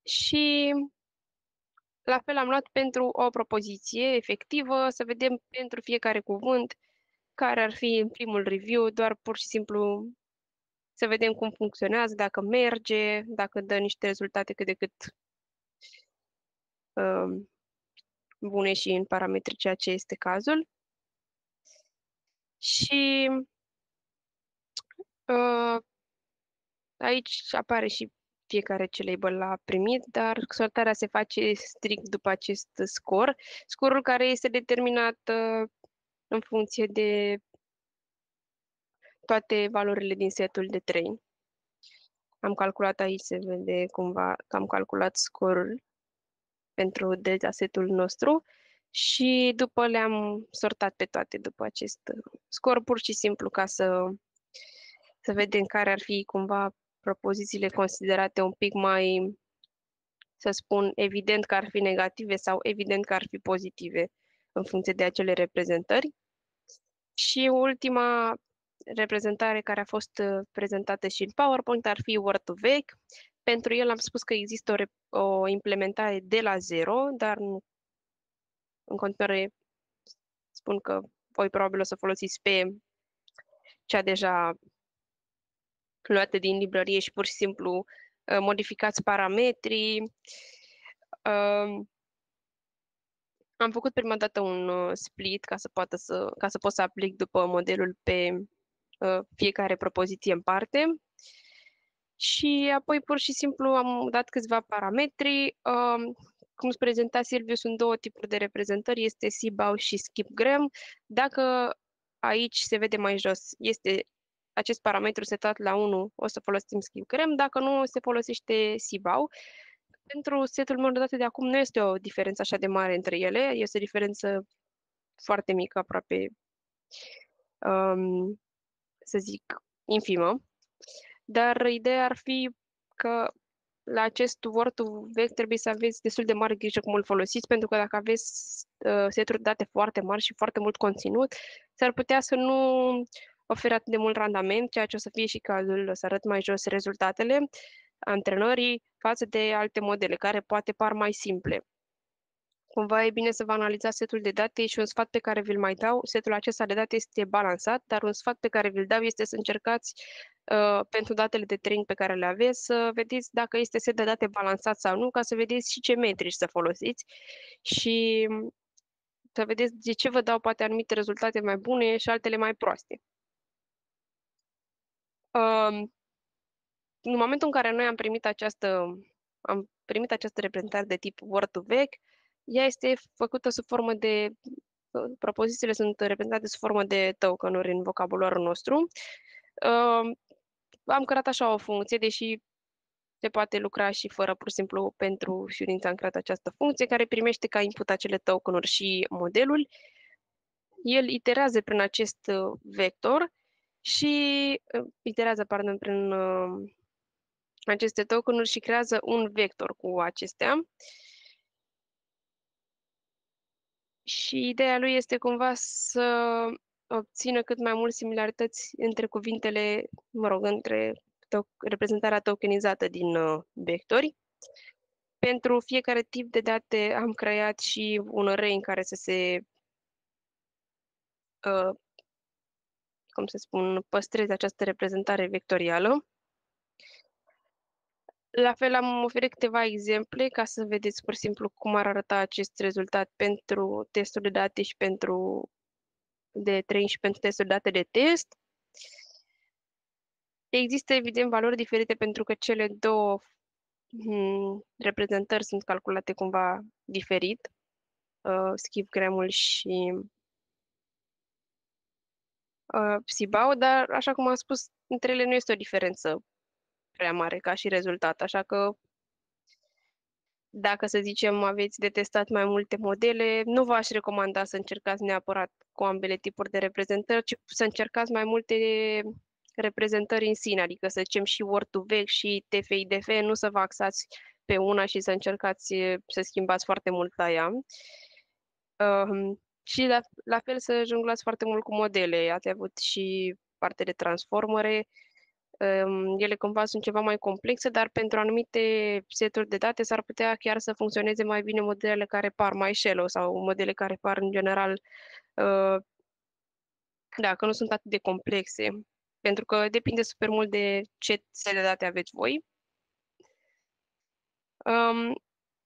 și la fel am luat pentru o propoziție efectivă, să vedem pentru fiecare cuvânt care ar fi în primul review, doar pur și simplu să vedem cum funcționează, dacă merge, dacă dă niște rezultate cât de cât uh, bune și în parametri, ceea ce este cazul. Și uh, aici apare și fiecare ce label l-a primit, dar sortarea se face strict după acest scor, scorul care este determinat uh, în funcție de toate valorile din setul de train. Am calculat aici, se vede cumva că am calculat scorul pentru datasetul nostru și după le-am sortat pe toate după acest scor, pur și simplu ca să, să vedem care ar fi cumva propozițiile considerate un pic mai, să spun, evident că ar fi negative sau evident că ar fi pozitive în funcție de acele reprezentări. Și ultima reprezentare care a fost uh, prezentată și în PowerPoint ar fi Word2Vec. pentru el am spus că există o, re- o implementare de la zero, dar nu, în continuare spun că voi probabil o să folosiți pe cea deja luată din librărie și pur și simplu uh, modificați parametrii. Uh, am făcut prima dată un uh, split ca să, poată să, ca să pot să aplic după modelul pe uh, fiecare propoziție în parte. Și apoi pur și simplu am dat câțiva parametri. Uh, cum îți prezenta Silviu, sunt două tipuri de reprezentări, este SIBAU și SkipGram. Dacă aici se vede mai jos, este acest parametru setat la 1, o să folosim SkipGram, dacă nu, se folosește SIBAU. Pentru setul meu de date de acum nu este o diferență așa de mare între ele, este o diferență foarte mică, aproape, um, să zic, infimă. Dar ideea ar fi că la acest Word to Vec trebuie să aveți destul de mare grijă cum îl folosiți, pentru că dacă aveți uh, seturi de date foarte mari și foarte mult conținut, s-ar putea să nu ofere atât de mult randament, ceea ce o să fie și cazul, să arăt mai jos rezultatele antrenării față de alte modele, care poate par mai simple. Cumva e bine să vă analizați setul de date și un sfat pe care vi-l mai dau, setul acesta de date este balansat, dar un sfat pe care vi-l dau este să încercați uh, pentru datele de training pe care le aveți, să vedeți dacă este set de date balansat sau nu, ca să vedeți și ce metrici să folosiți și să vedeți de ce vă dau poate anumite rezultate mai bune și altele mai proaste. Uh, în momentul în care noi am primit această, am primit această reprezentare de tip Word to Vec, ea este făcută sub formă de, propozițiile sunt reprezentate sub formă de token-uri în vocabularul nostru. Uh, am creat așa o funcție, deși se poate lucra și fără, pur și simplu, pentru ședința am creat această funcție care primește ca input acele token-uri și modelul. El iterează prin acest uh, vector și uh, iterează, pardon, prin uh, aceste tokenuri și creează un vector cu acestea. Și ideea lui este cumva să obțină cât mai mult similarități între cuvintele, mă rog, între to- reprezentarea tokenizată din uh, vectori. Pentru fiecare tip de date am creat și un array în care să se, uh, cum să spun, păstreze această reprezentare vectorială. La fel am oferit câteva exemple ca să vedeți pur și simplu cum ar arăta acest rezultat pentru testul de date și pentru de training și pentru testul de date de test. Există evident valori diferite pentru că cele două hmm, reprezentări sunt calculate cumva diferit, uh, skip gramul și uh, Sibau, dar așa cum am spus, între ele nu este o diferență prea mare ca și rezultat, așa că dacă, să zicem, aveți de testat mai multe modele, nu v-aș recomanda să încercați neapărat cu ambele tipuri de reprezentări, ci să încercați mai multe reprezentări în sine, adică să zicem și Word to Vec și TFI-DF, nu să vă axați pe una și să încercați să schimbați foarte mult la ea. Uh, și la, la fel să jonglați foarte mult cu modele. Ați avut și parte de transformere, ele cumva sunt ceva mai complexe, dar pentru anumite seturi de date s-ar putea chiar să funcționeze mai bine modelele care par mai shallow sau modele care par în general, uh, da, că nu sunt atât de complexe, pentru că depinde super mult de ce set de date aveți voi. Um,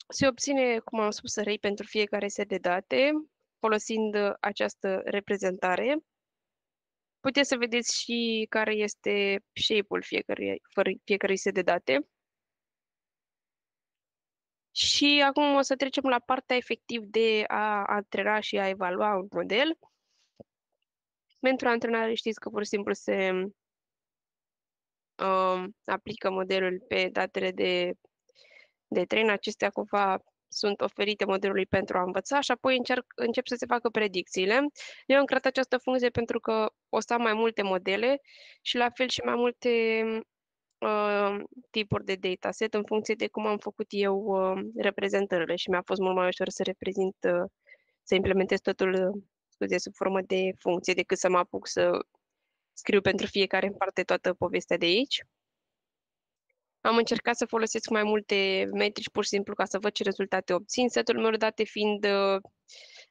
se obține, cum am spus, array pentru fiecare set de date, folosind această reprezentare Puteți să vedeți și care este shape-ul fiecărui, fiecărui set de date. Și acum o să trecem la partea efectiv de a antrena și a evalua un model. Pentru antrenare știți că pur și simplu se uh, aplică modelul pe datele de, de train. Acestea cumva sunt oferite modelului pentru a învăța și apoi încerc, încep să se facă predicțiile. Eu am creat această funcție pentru că o să am mai multe modele și la fel și mai multe uh, tipuri de dataset în funcție de cum am făcut eu uh, reprezentările și mi-a fost mult mai ușor să reprezint, uh, să implementez totul scuze, sub formă de funcție decât să mă apuc să scriu pentru fiecare în parte toată povestea de aici. Am încercat să folosesc mai multe metrici pur și simplu ca să văd ce rezultate obțin. Setul meu de date fiind uh,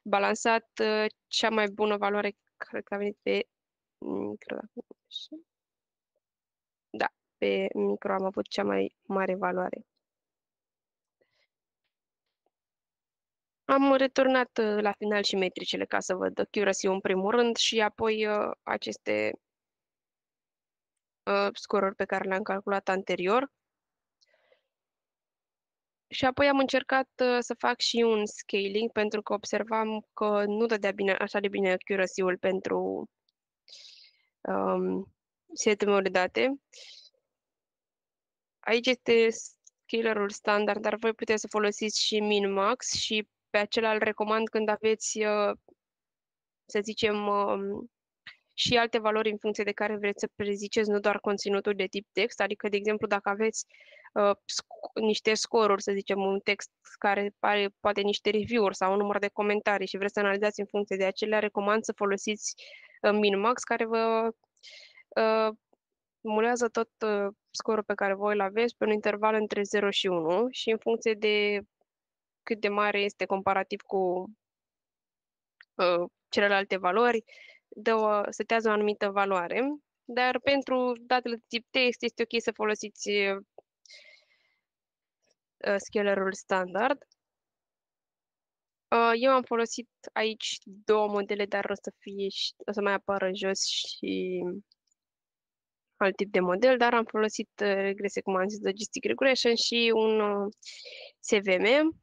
balansat, uh, cea mai bună valoare cred că a venit pe micro. Da, pe micro am avut cea mai mare valoare. Am returnat uh, la final și metricele ca să văd accuracy în primul rând și apoi uh, aceste uh, scoruri pe care le-am calculat anterior. Și apoi am încercat uh, să fac și un scaling pentru că observam că nu dădea bine, așa de bine accuracy-ul pentru um, setul meu de date. Aici este scalerul standard, dar voi puteți să folosiți și min-max și pe acela îl recomand când aveți, uh, să zicem, um, și alte valori în funcție de care vreți să preziceți, nu doar conținutul de tip text, adică, de exemplu, dacă aveți uh, sc- niște scoruri, să zicem, un text care are poate niște review-uri sau un număr de comentarii și vreți să analizați în funcție de acelea, recomand să folosiți uh, Minmax, care vă uh, mulează tot uh, scorul pe care voi îl aveți pe un interval între 0 și 1 și în funcție de cât de mare este comparativ cu uh, celelalte valori, dă o, setează o anumită valoare, dar pentru datele de tip text este ok să folosiți uh, scalerul standard. Uh, eu am folosit aici două modele, dar o să fie și, o să mai apară jos și alt tip de model, dar am folosit uh, regrese, cum am zis, Logistic Regression și un uh, SVM.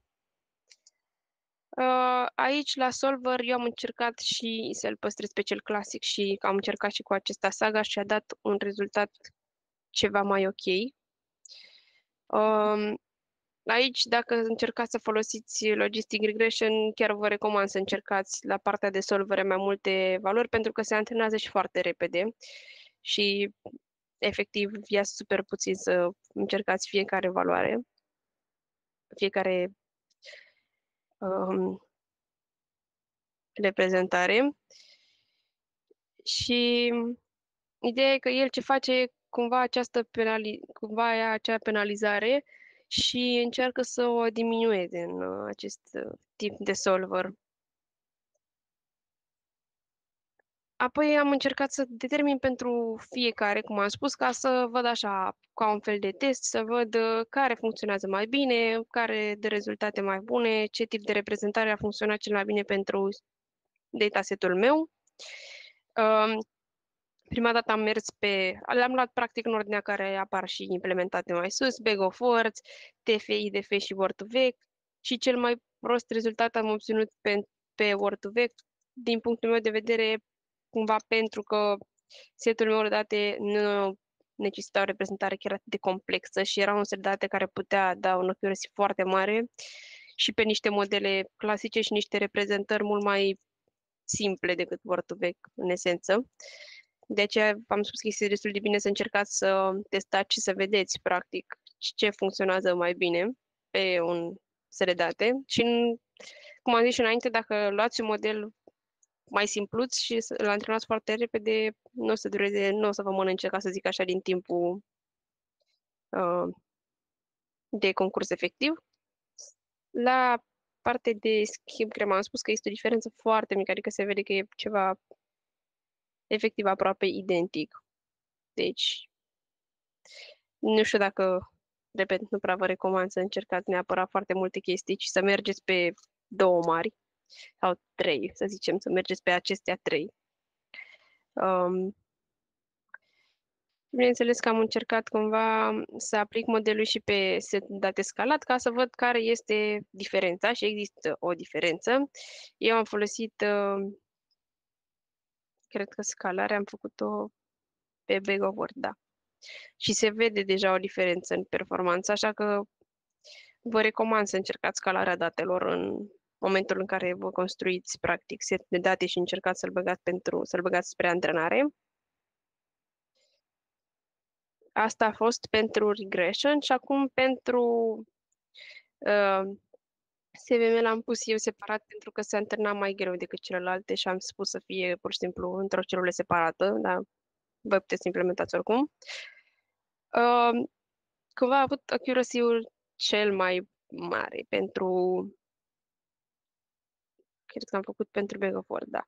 Uh, aici, la Solver, eu am încercat și să-l păstrez pe cel clasic și am încercat și cu acesta saga și a dat un rezultat ceva mai ok. Um, aici, dacă încercați să folosiți Logistic Regression, chiar vă recomand să încercați la partea de solvere mai multe valori, pentru că se antrenează și foarte repede și efectiv ia super puțin să încercați fiecare valoare, fiecare um, reprezentare. Și ideea e că el ce face cumva această penali- cumva acea penalizare și încearcă să o diminueze în uh, acest uh, tip de solver. Apoi am încercat să determin pentru fiecare, cum am spus, ca să văd așa, ca un fel de test, să văd uh, care funcționează mai bine, care de rezultate mai bune, ce tip de reprezentare a funcționat cel mai bine pentru datasetul meu. Um, prima dată am mers pe, le-am luat practic în ordinea care apar și implementate mai sus, Bag of Words, TFI, DF și Word2Vec și cel mai prost rezultat am obținut pe, pe Word2Vec din punctul meu de vedere cumva pentru că setul meu de date nu necesita o reprezentare chiar atât de complexă și era un set de date care putea da un accuracy foarte mare și pe niște modele clasice și niște reprezentări mult mai simple decât Word2Vec în esență. De aceea v-am spus că este destul de bine să încercați să testați și să vedeți practic ce funcționează mai bine pe un set de date și cum am zis și înainte, dacă luați un model mai simpluț și îl antrenați foarte repede, nu o să dureze, nu o să vă mănânce, ca să zic așa, din timpul uh, de concurs efectiv. La parte de schimb, cred am spus că este o diferență foarte mică, adică se vede că e ceva efectiv aproape identic. Deci, nu știu dacă, repet, nu prea vă recomand să încercați neapărat foarte multe chestii, ci să mergeți pe două mari sau trei, să zicem, să mergeți pe acestea trei. Um, bineînțeles că am încercat cumva să aplic modelul și pe set date scalat ca să văd care este diferența și există o diferență. Eu am folosit, uh, cred că scalarea am făcut-o pe Bag of Word, da. Și se vede deja o diferență în performanță, așa că vă recomand să încercați scalarea datelor în momentul în care vă construiți practic set de date și încercați să-l băgați, pentru, să-l băgați spre antrenare. Asta a fost pentru regression și acum pentru uh, SVM l-am pus eu separat pentru că se antrena mai greu decât celelalte și am spus să fie pur și simplu într-o celulă separată, dar voi puteți implementați oricum. Uh, cumva a avut accuracy-ul cel mai mare pentru... Cred că am făcut pentru Bag of War, da.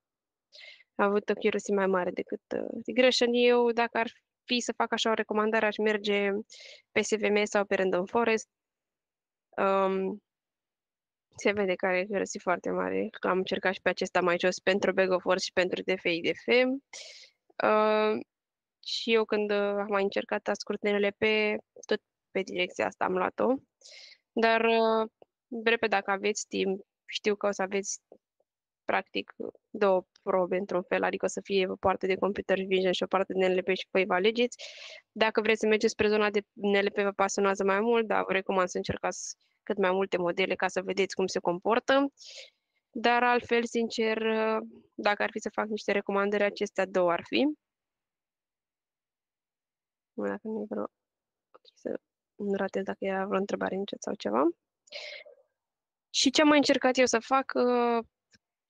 A avut accuracy mai mare decât uh, regression. Eu, dacă ar fi să fac așa o recomandare, aș merge pe SVM sau pe Random Forest. Um, se vede că are accuracy foarte mare. Am încercat și pe acesta mai jos pentru Bag of War și pentru DFIDF. Uh, și eu când am mai încercat ascurtenele pe tot pe direcția asta am luat-o. Dar uh, repede, dacă aveți timp, știu că o să aveți practic două probe într-un fel, adică o să fie o parte de computer vision și o parte de NLP și voi vă alegeți. Dacă vreți să mergeți spre zona de NLP vă pasionează mai mult, dar vă recomand să încercați cât mai multe modele ca să vedeți cum se comportă. Dar altfel, sincer, uh, dacă ar fi să fac niște recomandări, acestea două ar fi. Dacă nu e vreo... Okay, să nu ratez dacă era vreo întrebare în chat sau ceva. Și ce am mai încercat eu să fac, uh,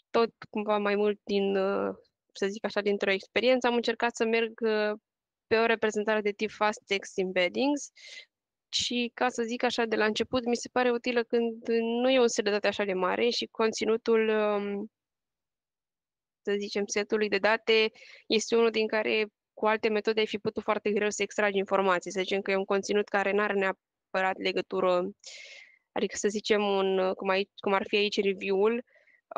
tot cumva mai mult din, uh, să zic așa, dintr-o experiență, am încercat să merg uh, pe o reprezentare de tip Fast Text Embeddings și, ca să zic așa, de la început, mi se pare utilă când nu e o set de date așa de mare și conținutul, um, să zicem, setului de date este unul din care cu alte metode ai fi putut foarte greu să extragi informații. Să zicem că e un conținut care nu are neapărat legătură, adică să zicem un, cum, aici, cum ar fi aici review-ul,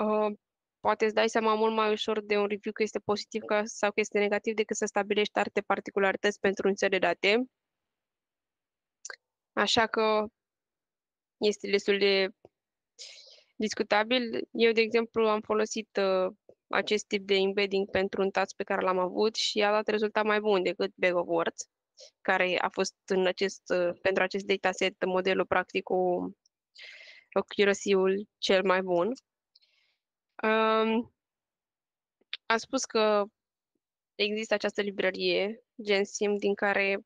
uh, poate îți dai seama mult mai ușor de un review că este pozitiv ca, sau că este negativ decât să stabilești alte particularități pentru un set de date. Așa că este destul de discutabil. Eu, de exemplu, am folosit uh, acest tip de embedding pentru un task pe care l-am avut și a dat rezultat mai bun decât Bag of Words, care a fost în acest, pentru acest dataset modelul practic cu accuracy-ul cel mai bun. Um, a spus că există această librărie, GenSim, din care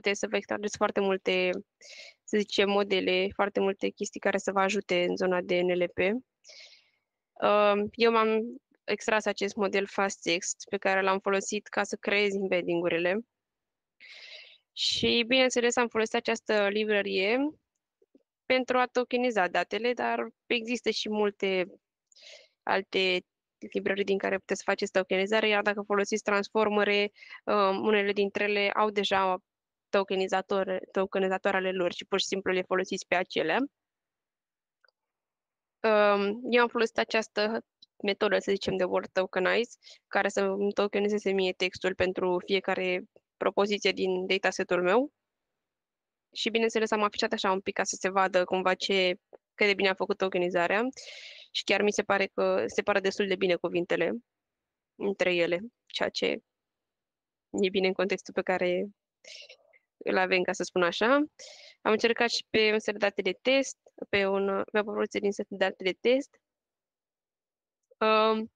puteți să vă extrageți foarte multe, să zicem, modele, foarte multe chestii care să vă ajute în zona de NLP. Eu m-am extras acest model fast text pe care l-am folosit ca să creez embedding-urile. Și, bineînțeles, am folosit această librărie pentru a tokeniza datele, dar există și multe alte librării din care puteți face tokenizare, iar dacă folosiți transformere, unele dintre ele au deja tokenizator, tokenizatoarele lor și pur și simplu le folosiți pe acelea. Eu am folosit această metodă, să zicem, de word tokenize, care să îmi tokenizeze mie textul pentru fiecare propoziție din datasetul meu. Și bineînțeles am afișat așa un pic ca să se vadă cumva ce, cât de bine a făcut tokenizarea și chiar mi se pare că se pare destul de bine cuvintele între ele, ceea ce e bine în contextul pe care îl avem, ca să spun așa. Am încercat și pe un set de date de test, pe, un, pe o propoziție din set de date de test. Uh,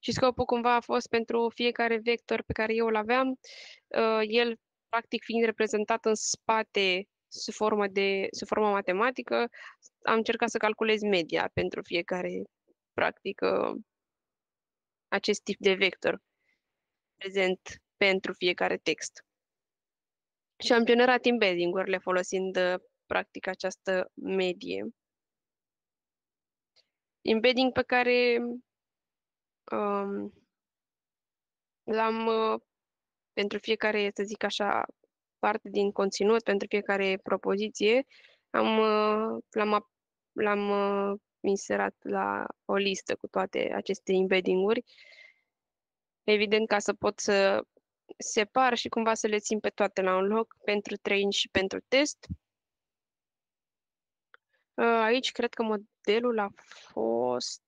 și scopul cumva a fost pentru fiecare vector pe care eu îl aveam, uh, el practic fiind reprezentat în spate sub formă, de, sub formă matematică, am încercat să calculez media pentru fiecare, practic, uh, acest tip de vector prezent pentru fiecare text. Și am generat embedding-urile folosind uh, practic această medie. Embedding pe care um, l-am uh, pentru fiecare, să zic așa, parte din conținut, pentru fiecare propoziție, am, uh, l-am, l-am uh, inserat la o listă cu toate aceste embedding-uri. Evident, ca să pot să separ și cumva să le țin pe toate la un loc pentru train și pentru test. Uh, aici cred că modelul a fost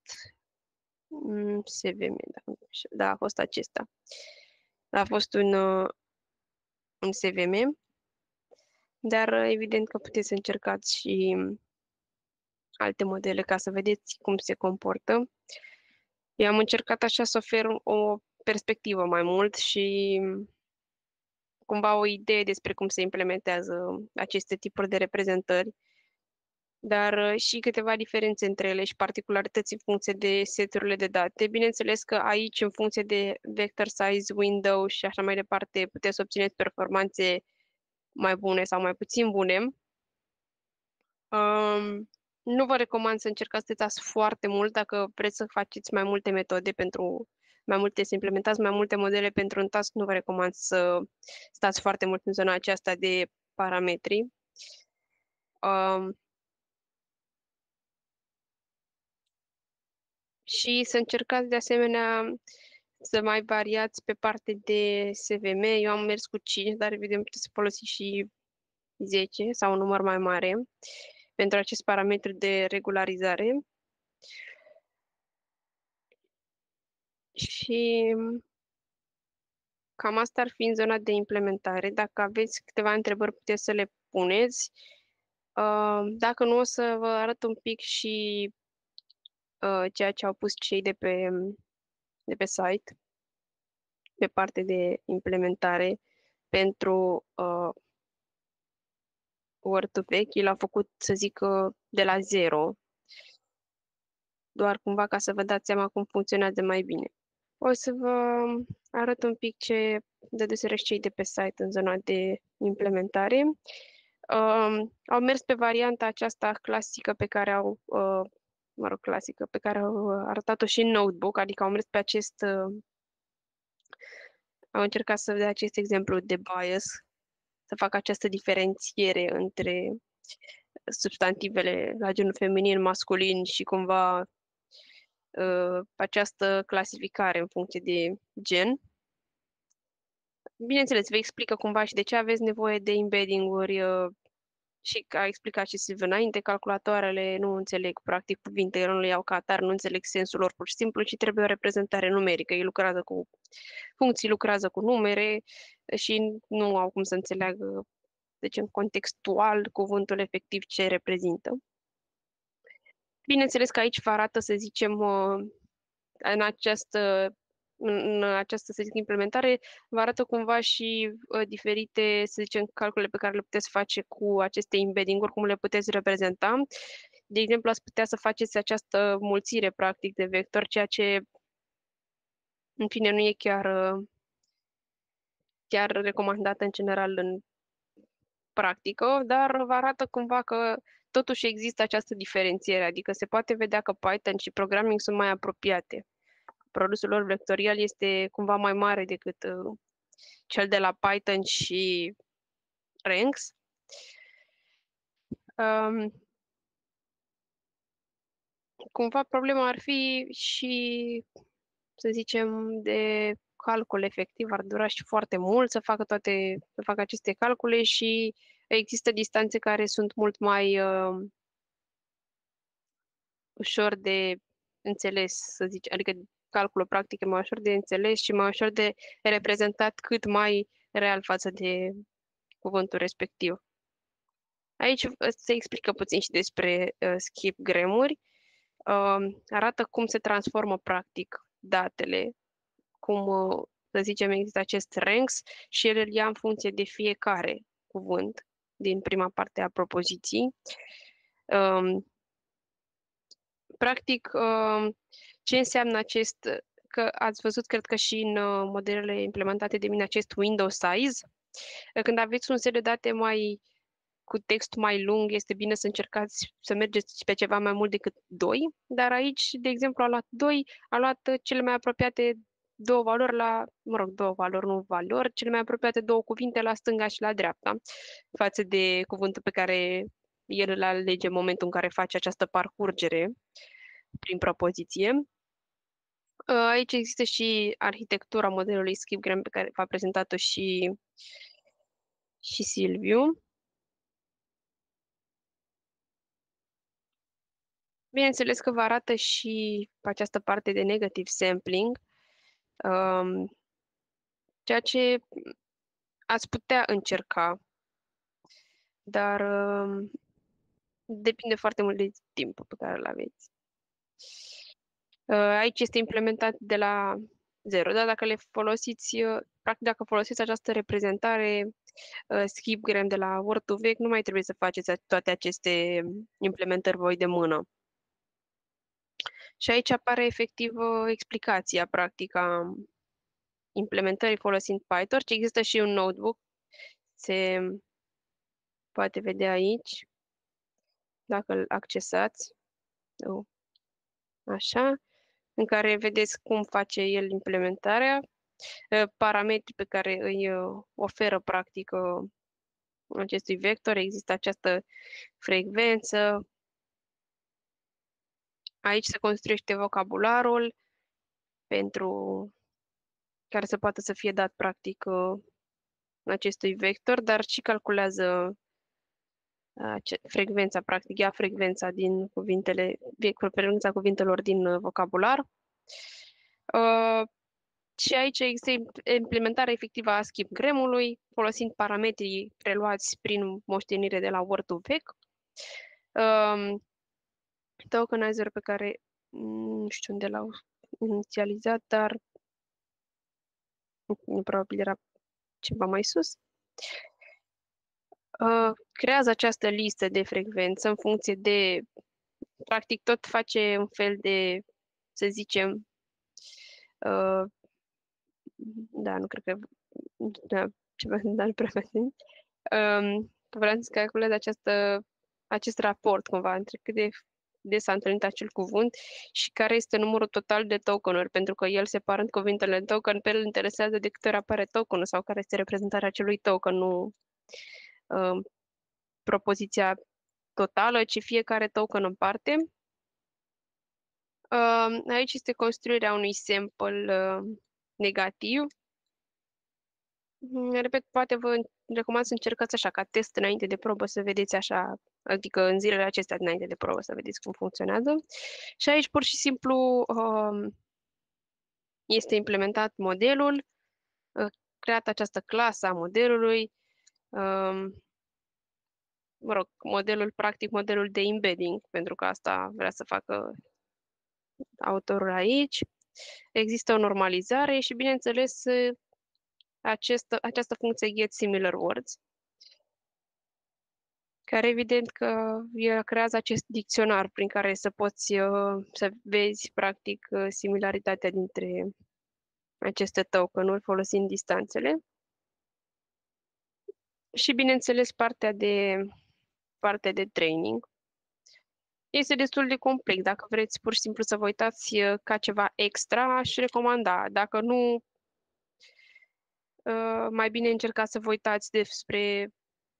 SVM, da, da, a fost acesta. A fost un, uh, un SVM, dar uh, evident că puteți să încercați și alte modele ca să vedeți cum se comportă. Eu am încercat așa să ofer o perspectivă mai mult și cumva o idee despre cum se implementează aceste tipuri de reprezentări, dar uh, și câteva diferențe între ele și particularități în funcție de seturile de date. Bineînțeles că aici, în funcție de vector size, window și așa mai departe, puteți să obțineți performanțe mai bune sau mai puțin bune. Um, nu vă recomand să încercați să testați foarte mult dacă vreți să faceți mai multe metode pentru mai multe, să implementați mai multe modele pentru un task, nu vă recomand să stați foarte mult în zona aceasta de parametri. Um, și să încercați de asemenea să mai variați pe parte de SVM. Eu am mers cu 5, dar evident puteți să folosiți și 10 sau un număr mai mare pentru acest parametru de regularizare. Și cam asta ar fi în zona de implementare. Dacă aveți câteva întrebări, puteți să le puneți. Uh, dacă nu, o să vă arăt un pic și uh, ceea ce au pus cei de pe, de pe site, pe parte de implementare pentru uh, Word to Vechi. L-au făcut, să zic, de la zero, doar cumva ca să vă dați seama cum funcționează mai bine. O să vă arăt un pic ce dăduseră cei de pe site în zona de implementare. Uh, au mers pe varianta aceasta clasică pe care au, uh, mă rog, clasică, pe care au arătat-o și în notebook, adică au mers pe acest, uh, au încercat să dea acest exemplu de bias, să facă această diferențiere între substantivele la genul feminin, masculin și cumva uh, această clasificare în funcție de gen. Bineînțeles, vă explică cumva și de ce aveți nevoie de embedding-uri uh, și a explicat și Silviu înainte, calculatoarele nu înțeleg practic cuvintele, nu le iau ca atar, nu înțeleg sensul lor pur și simplu, ci trebuie o reprezentare numerică. Ei lucrează cu funcții, lucrează cu numere și nu au cum să înțeleagă, deci în contextual, cuvântul efectiv ce reprezintă. Bineînțeles că aici vă arată, să zicem, uh, în această în această, să zic, implementare, vă arată cumva și uh, diferite, să zicem, calcule pe care le puteți face cu aceste embedding-uri, cum le puteți reprezenta. De exemplu, ați putea să faceți această mulțire, practic, de vector, ceea ce, în fine, nu e chiar, uh, chiar recomandată în general în practică, dar vă arată cumva că totuși există această diferențiere, adică se poate vedea că Python și programming sunt mai apropiate produsul lor vectorial este cumva mai mare decât uh, cel de la Python și Ranks. Um, cumva problema ar fi și, să zicem, de calcul efectiv. Ar dura și foarte mult să facă toate, să facă aceste calcule și există distanțe care sunt mult mai uh, ușor de înțeles, să zic, adică calculul practic e mai ușor de înțeles și mai ușor de reprezentat cât mai real față de cuvântul respectiv. Aici se explică puțin și despre uh, skip gremuri. Uh, arată cum se transformă practic datele, cum, uh, să zicem, există acest ranks și el îl ia în funcție de fiecare cuvânt din prima parte a propoziției. Uh, practic, uh, ce înseamnă acest, că ați văzut, cred că și în uh, modelele implementate de mine, acest window size. Când aveți un set de date mai cu text mai lung, este bine să încercați să mergeți pe ceva mai mult decât 2, dar aici, de exemplu, a luat 2, a luat cele mai apropiate două valori la, mă rog, două valori, nu valori, cele mai apropiate două cuvinte la stânga și la dreapta, față de cuvântul pe care el îl alege în momentul în care face această parcurgere prin propoziție. Uh, aici există și arhitectura modelului Skipgram pe care v-a prezentat-o și, și Silviu. Bineînțeles că vă arată și pe această parte de negative sampling, um, ceea ce ați putea încerca, dar um, depinde foarte mult de timpul pe care îl aveți. Uh, aici este implementat de la zero, dar dacă le folosiți, uh, practic dacă folosiți această reprezentare uh, skipgram de la Word to Vec, nu mai trebuie să faceți toate aceste implementări voi de mână. Și aici apare efectiv explicația practică a implementării folosind PyTorch. Există și un notebook. Se poate vedea aici, dacă îl accesați. Așa, în care vedeți cum face el implementarea, parametrii pe care îi oferă practic acestui vector. Există această frecvență. Aici se construiește vocabularul pentru care să poată să fie dat practic acestui vector, dar și calculează frecvența, practic ia frecvența din cuvintele, frecvența cuvintelor din uh, vocabular. Uh, și aici există implementarea efectivă a schimb gremului, folosind parametrii preluați prin moștenire de la Word to Vec. Um, tokenizer pe care nu știu unde l-au inițializat, dar probabil era ceva mai sus. Uh, creează această listă de frecvență în funcție de, practic tot face un fel de, să zicem, uh, da, nu cred că, da, ceva, dar nu prea um, vreau să calculez această, acest raport cumva între cât de de s-a întâlnit acel cuvânt și care este numărul total de tokenuri, pentru că el separând cuvintele în token, pe el interesează de câte ori apare tokenul sau care este reprezentarea acelui token, nu uh, propoziția totală, ci fiecare token în parte. Uh, aici este construirea unui sample uh, negativ. Mm, repet, poate vă recomand să încercați așa, ca test înainte de probă, să vedeți așa, adică în zilele acestea înainte de probă, să vedeți cum funcționează. Și aici, pur și simplu, uh, este implementat modelul, uh, creat această clasă a modelului, um, mă rog, modelul, practic modelul de embedding, pentru că asta vrea să facă autorul aici. Există o normalizare și, bineînțeles, acest, această funcție get similar words, care evident că el creează acest dicționar prin care să poți uh, să vezi practic uh, similaritatea dintre aceste tokenuri folosind distanțele. Și bineînțeles partea de partea de training. Este destul de complex. Dacă vreți pur și simplu să vă uitați uh, ca ceva extra, aș recomanda. Dacă nu, uh, mai bine încercați să vă uitați despre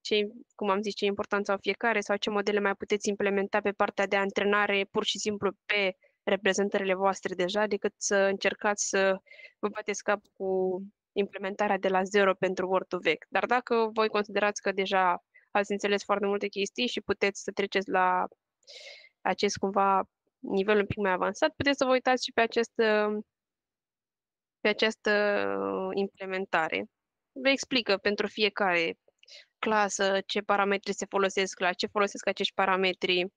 ce, cum am zis, ce importanță au fiecare sau ce modele mai puteți implementa pe partea de antrenare pur și simplu pe reprezentările voastre deja, decât să încercați să vă bateți cap cu implementarea de la zero pentru Word to Vec. Dar dacă voi considerați că deja ați înțeles foarte multe chestii și puteți să treceți la acest cumva nivel un pic mai avansat, puteți să vă uitați și pe această, pe această implementare. Vă explică pentru fiecare clasă ce parametri se folosesc, la ce folosesc acești parametri.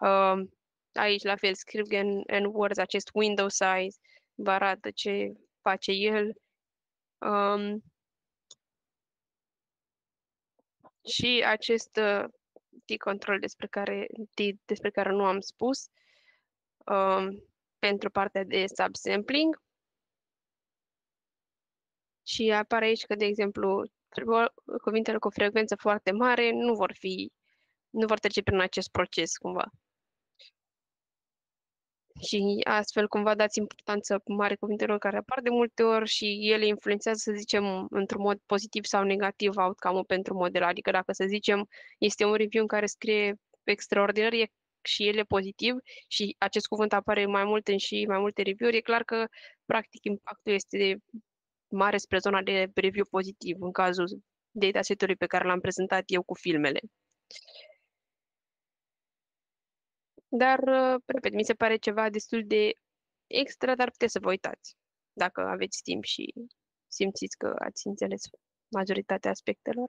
Uh, aici, la fel, scriu în, în Word acest window size, vă arată ce face el. Um, și acest uh, T-control despre care, T, despre care nu am spus um, pentru partea de subsampling. Și apare aici că, de exemplu, cuvintele cu frecvență foarte mare nu vor fi, nu vor trece prin acest proces cumva și astfel cumva dați importanță mare cuvintelor care apar de multe ori și ele influențează, să zicem, într-un mod pozitiv sau negativ outcome-ul pentru model. Adică dacă, să zicem, este un review în care scrie extraordinar e și el e pozitiv și acest cuvânt apare mai mult în și mai multe review-uri, e clar că, practic, impactul este de mare spre zona de review pozitiv în cazul dataset-ului pe care l-am prezentat eu cu filmele. Dar, uh, repet, mi se pare ceva destul de extra, dar puteți să vă uitați dacă aveți timp și simțiți că ați înțeles majoritatea aspectelor.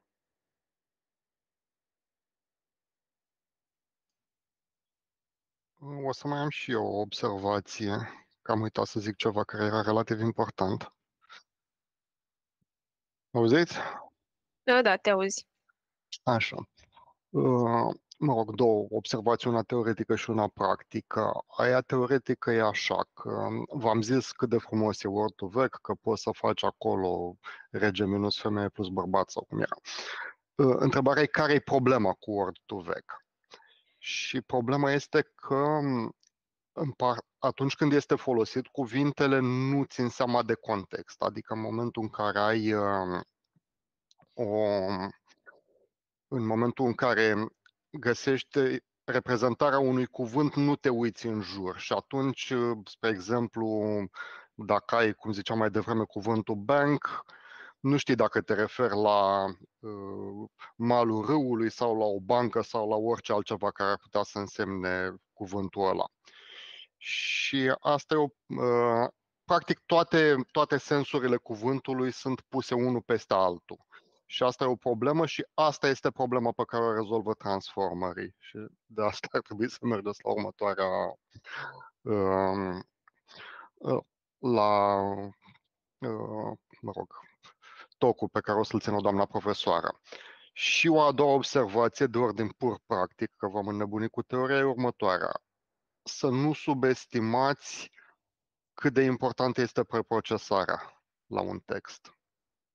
O să mai am și eu o observație, că am uitat să zic ceva care era relativ important. Auziți? Da, da, te auzi. Așa. Uh, mă rog, două observații, una teoretică și una practică. Aia teoretică e așa, că v-am zis cât de frumos e Word to Vec, că poți să faci acolo rege minus femeie plus bărbat sau cum era. uh, întrebarea e care e problema cu word to vec. Și problema este că atunci când este folosit, cuvintele nu țin seama de context. Adică în momentul în care ai uh, o, în momentul în care găsești reprezentarea unui cuvânt, nu te uiți în jur. Și atunci, spre exemplu, dacă ai, cum ziceam mai devreme, cuvântul bank, nu știi dacă te referi la uh, malul râului sau la o bancă sau la orice altceva care ar putea să însemne cuvântul ăla. Și asta e o. Uh, practic, toate, toate sensurile cuvântului sunt puse unul peste altul. Și asta e o problemă și asta este problema pe care o rezolvă transformerii. Și de asta ar trebui să mergeți la următoarea uh, uh, la uh, mă rog, tocul pe care o să-l țină doamna profesoară. Și o a doua observație de ordin pur practic, că vom înnebuni cu teoria, e următoarea. Să nu subestimați cât de importantă este preprocesarea la un text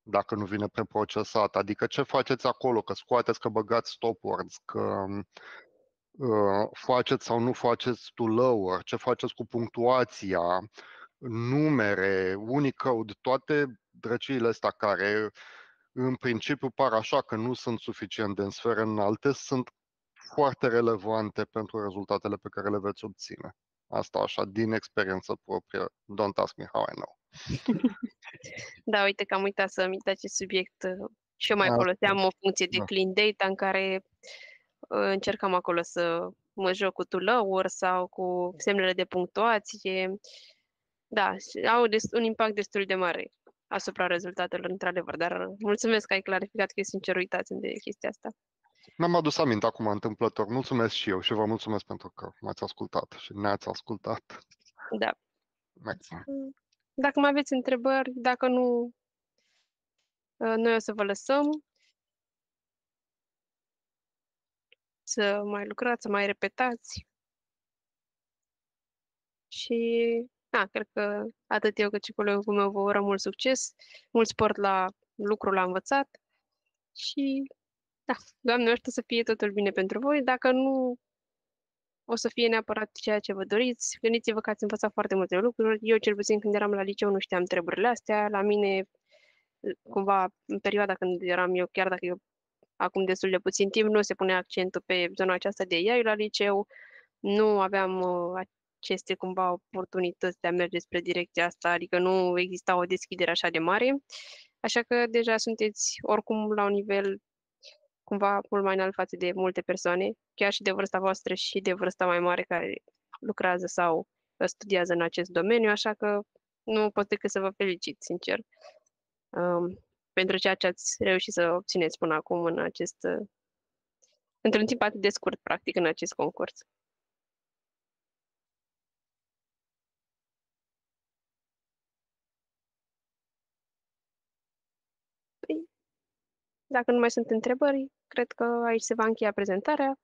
dacă nu vine preprocesat. Adică ce faceți acolo, că scoateți, că băgați stop words, că uh, faceți sau nu faceți to lower, ce faceți cu punctuația, numere, Unicode, toate drăciile astea care în principiu par așa că nu sunt suficient de în sfere înalte, sunt foarte relevante pentru rezultatele pe care le veți obține. Asta așa, din experiență proprie. Don't ask me how I know. da, uite că am uitat să amint acest subiect și eu mai Asta. foloseam o funcție de da. clean data în care uh, încercam acolo să mă joc cu tulăuri sau cu semnele de punctuație. Da, au un impact destul de mare asupra rezultatelor, într-adevăr, dar mulțumesc că ai clarificat că sincer uitați de chestia asta. Mi-am adus aminte acum întâmplător. Mulțumesc și eu și vă mulțumesc pentru că m-ați ascultat și ne-ați ascultat. Da. Mersi. Dacă mai aveți întrebări, dacă nu, uh, noi o să vă lăsăm să mai lucrați, să mai repetați. Și, da, cred că atât eu cât și colegul meu vă urăm mult succes, mult sport la lucru la învățat și, da, Doamne ajută să fie totul bine pentru voi. Dacă nu o să fie neapărat ceea ce vă doriți. Gândiți-vă că ați învățat foarte multe lucruri. Eu, cel puțin, când eram la liceu, nu știam treburile astea. La mine, cumva, în perioada când eram eu, chiar dacă eu acum destul de puțin timp, nu se pune accentul pe zona aceasta de AI la liceu. Nu aveam uh, aceste, cumva, oportunități de a merge spre direcția asta, adică nu exista o deschidere așa de mare. Așa că deja sunteți oricum la un nivel cumva mult mai înalt față de multe persoane, chiar și de vârsta voastră și de vârsta mai mare care lucrează sau studiază în acest domeniu, așa că nu pot decât să vă felicit, sincer, um, pentru ceea ce ați reușit să obțineți până acum în acest, într-un timp atât de scurt, practic, în acest concurs. Păi, dacă nu mai sunt întrebări, cred că aici se va încheia prezentarea.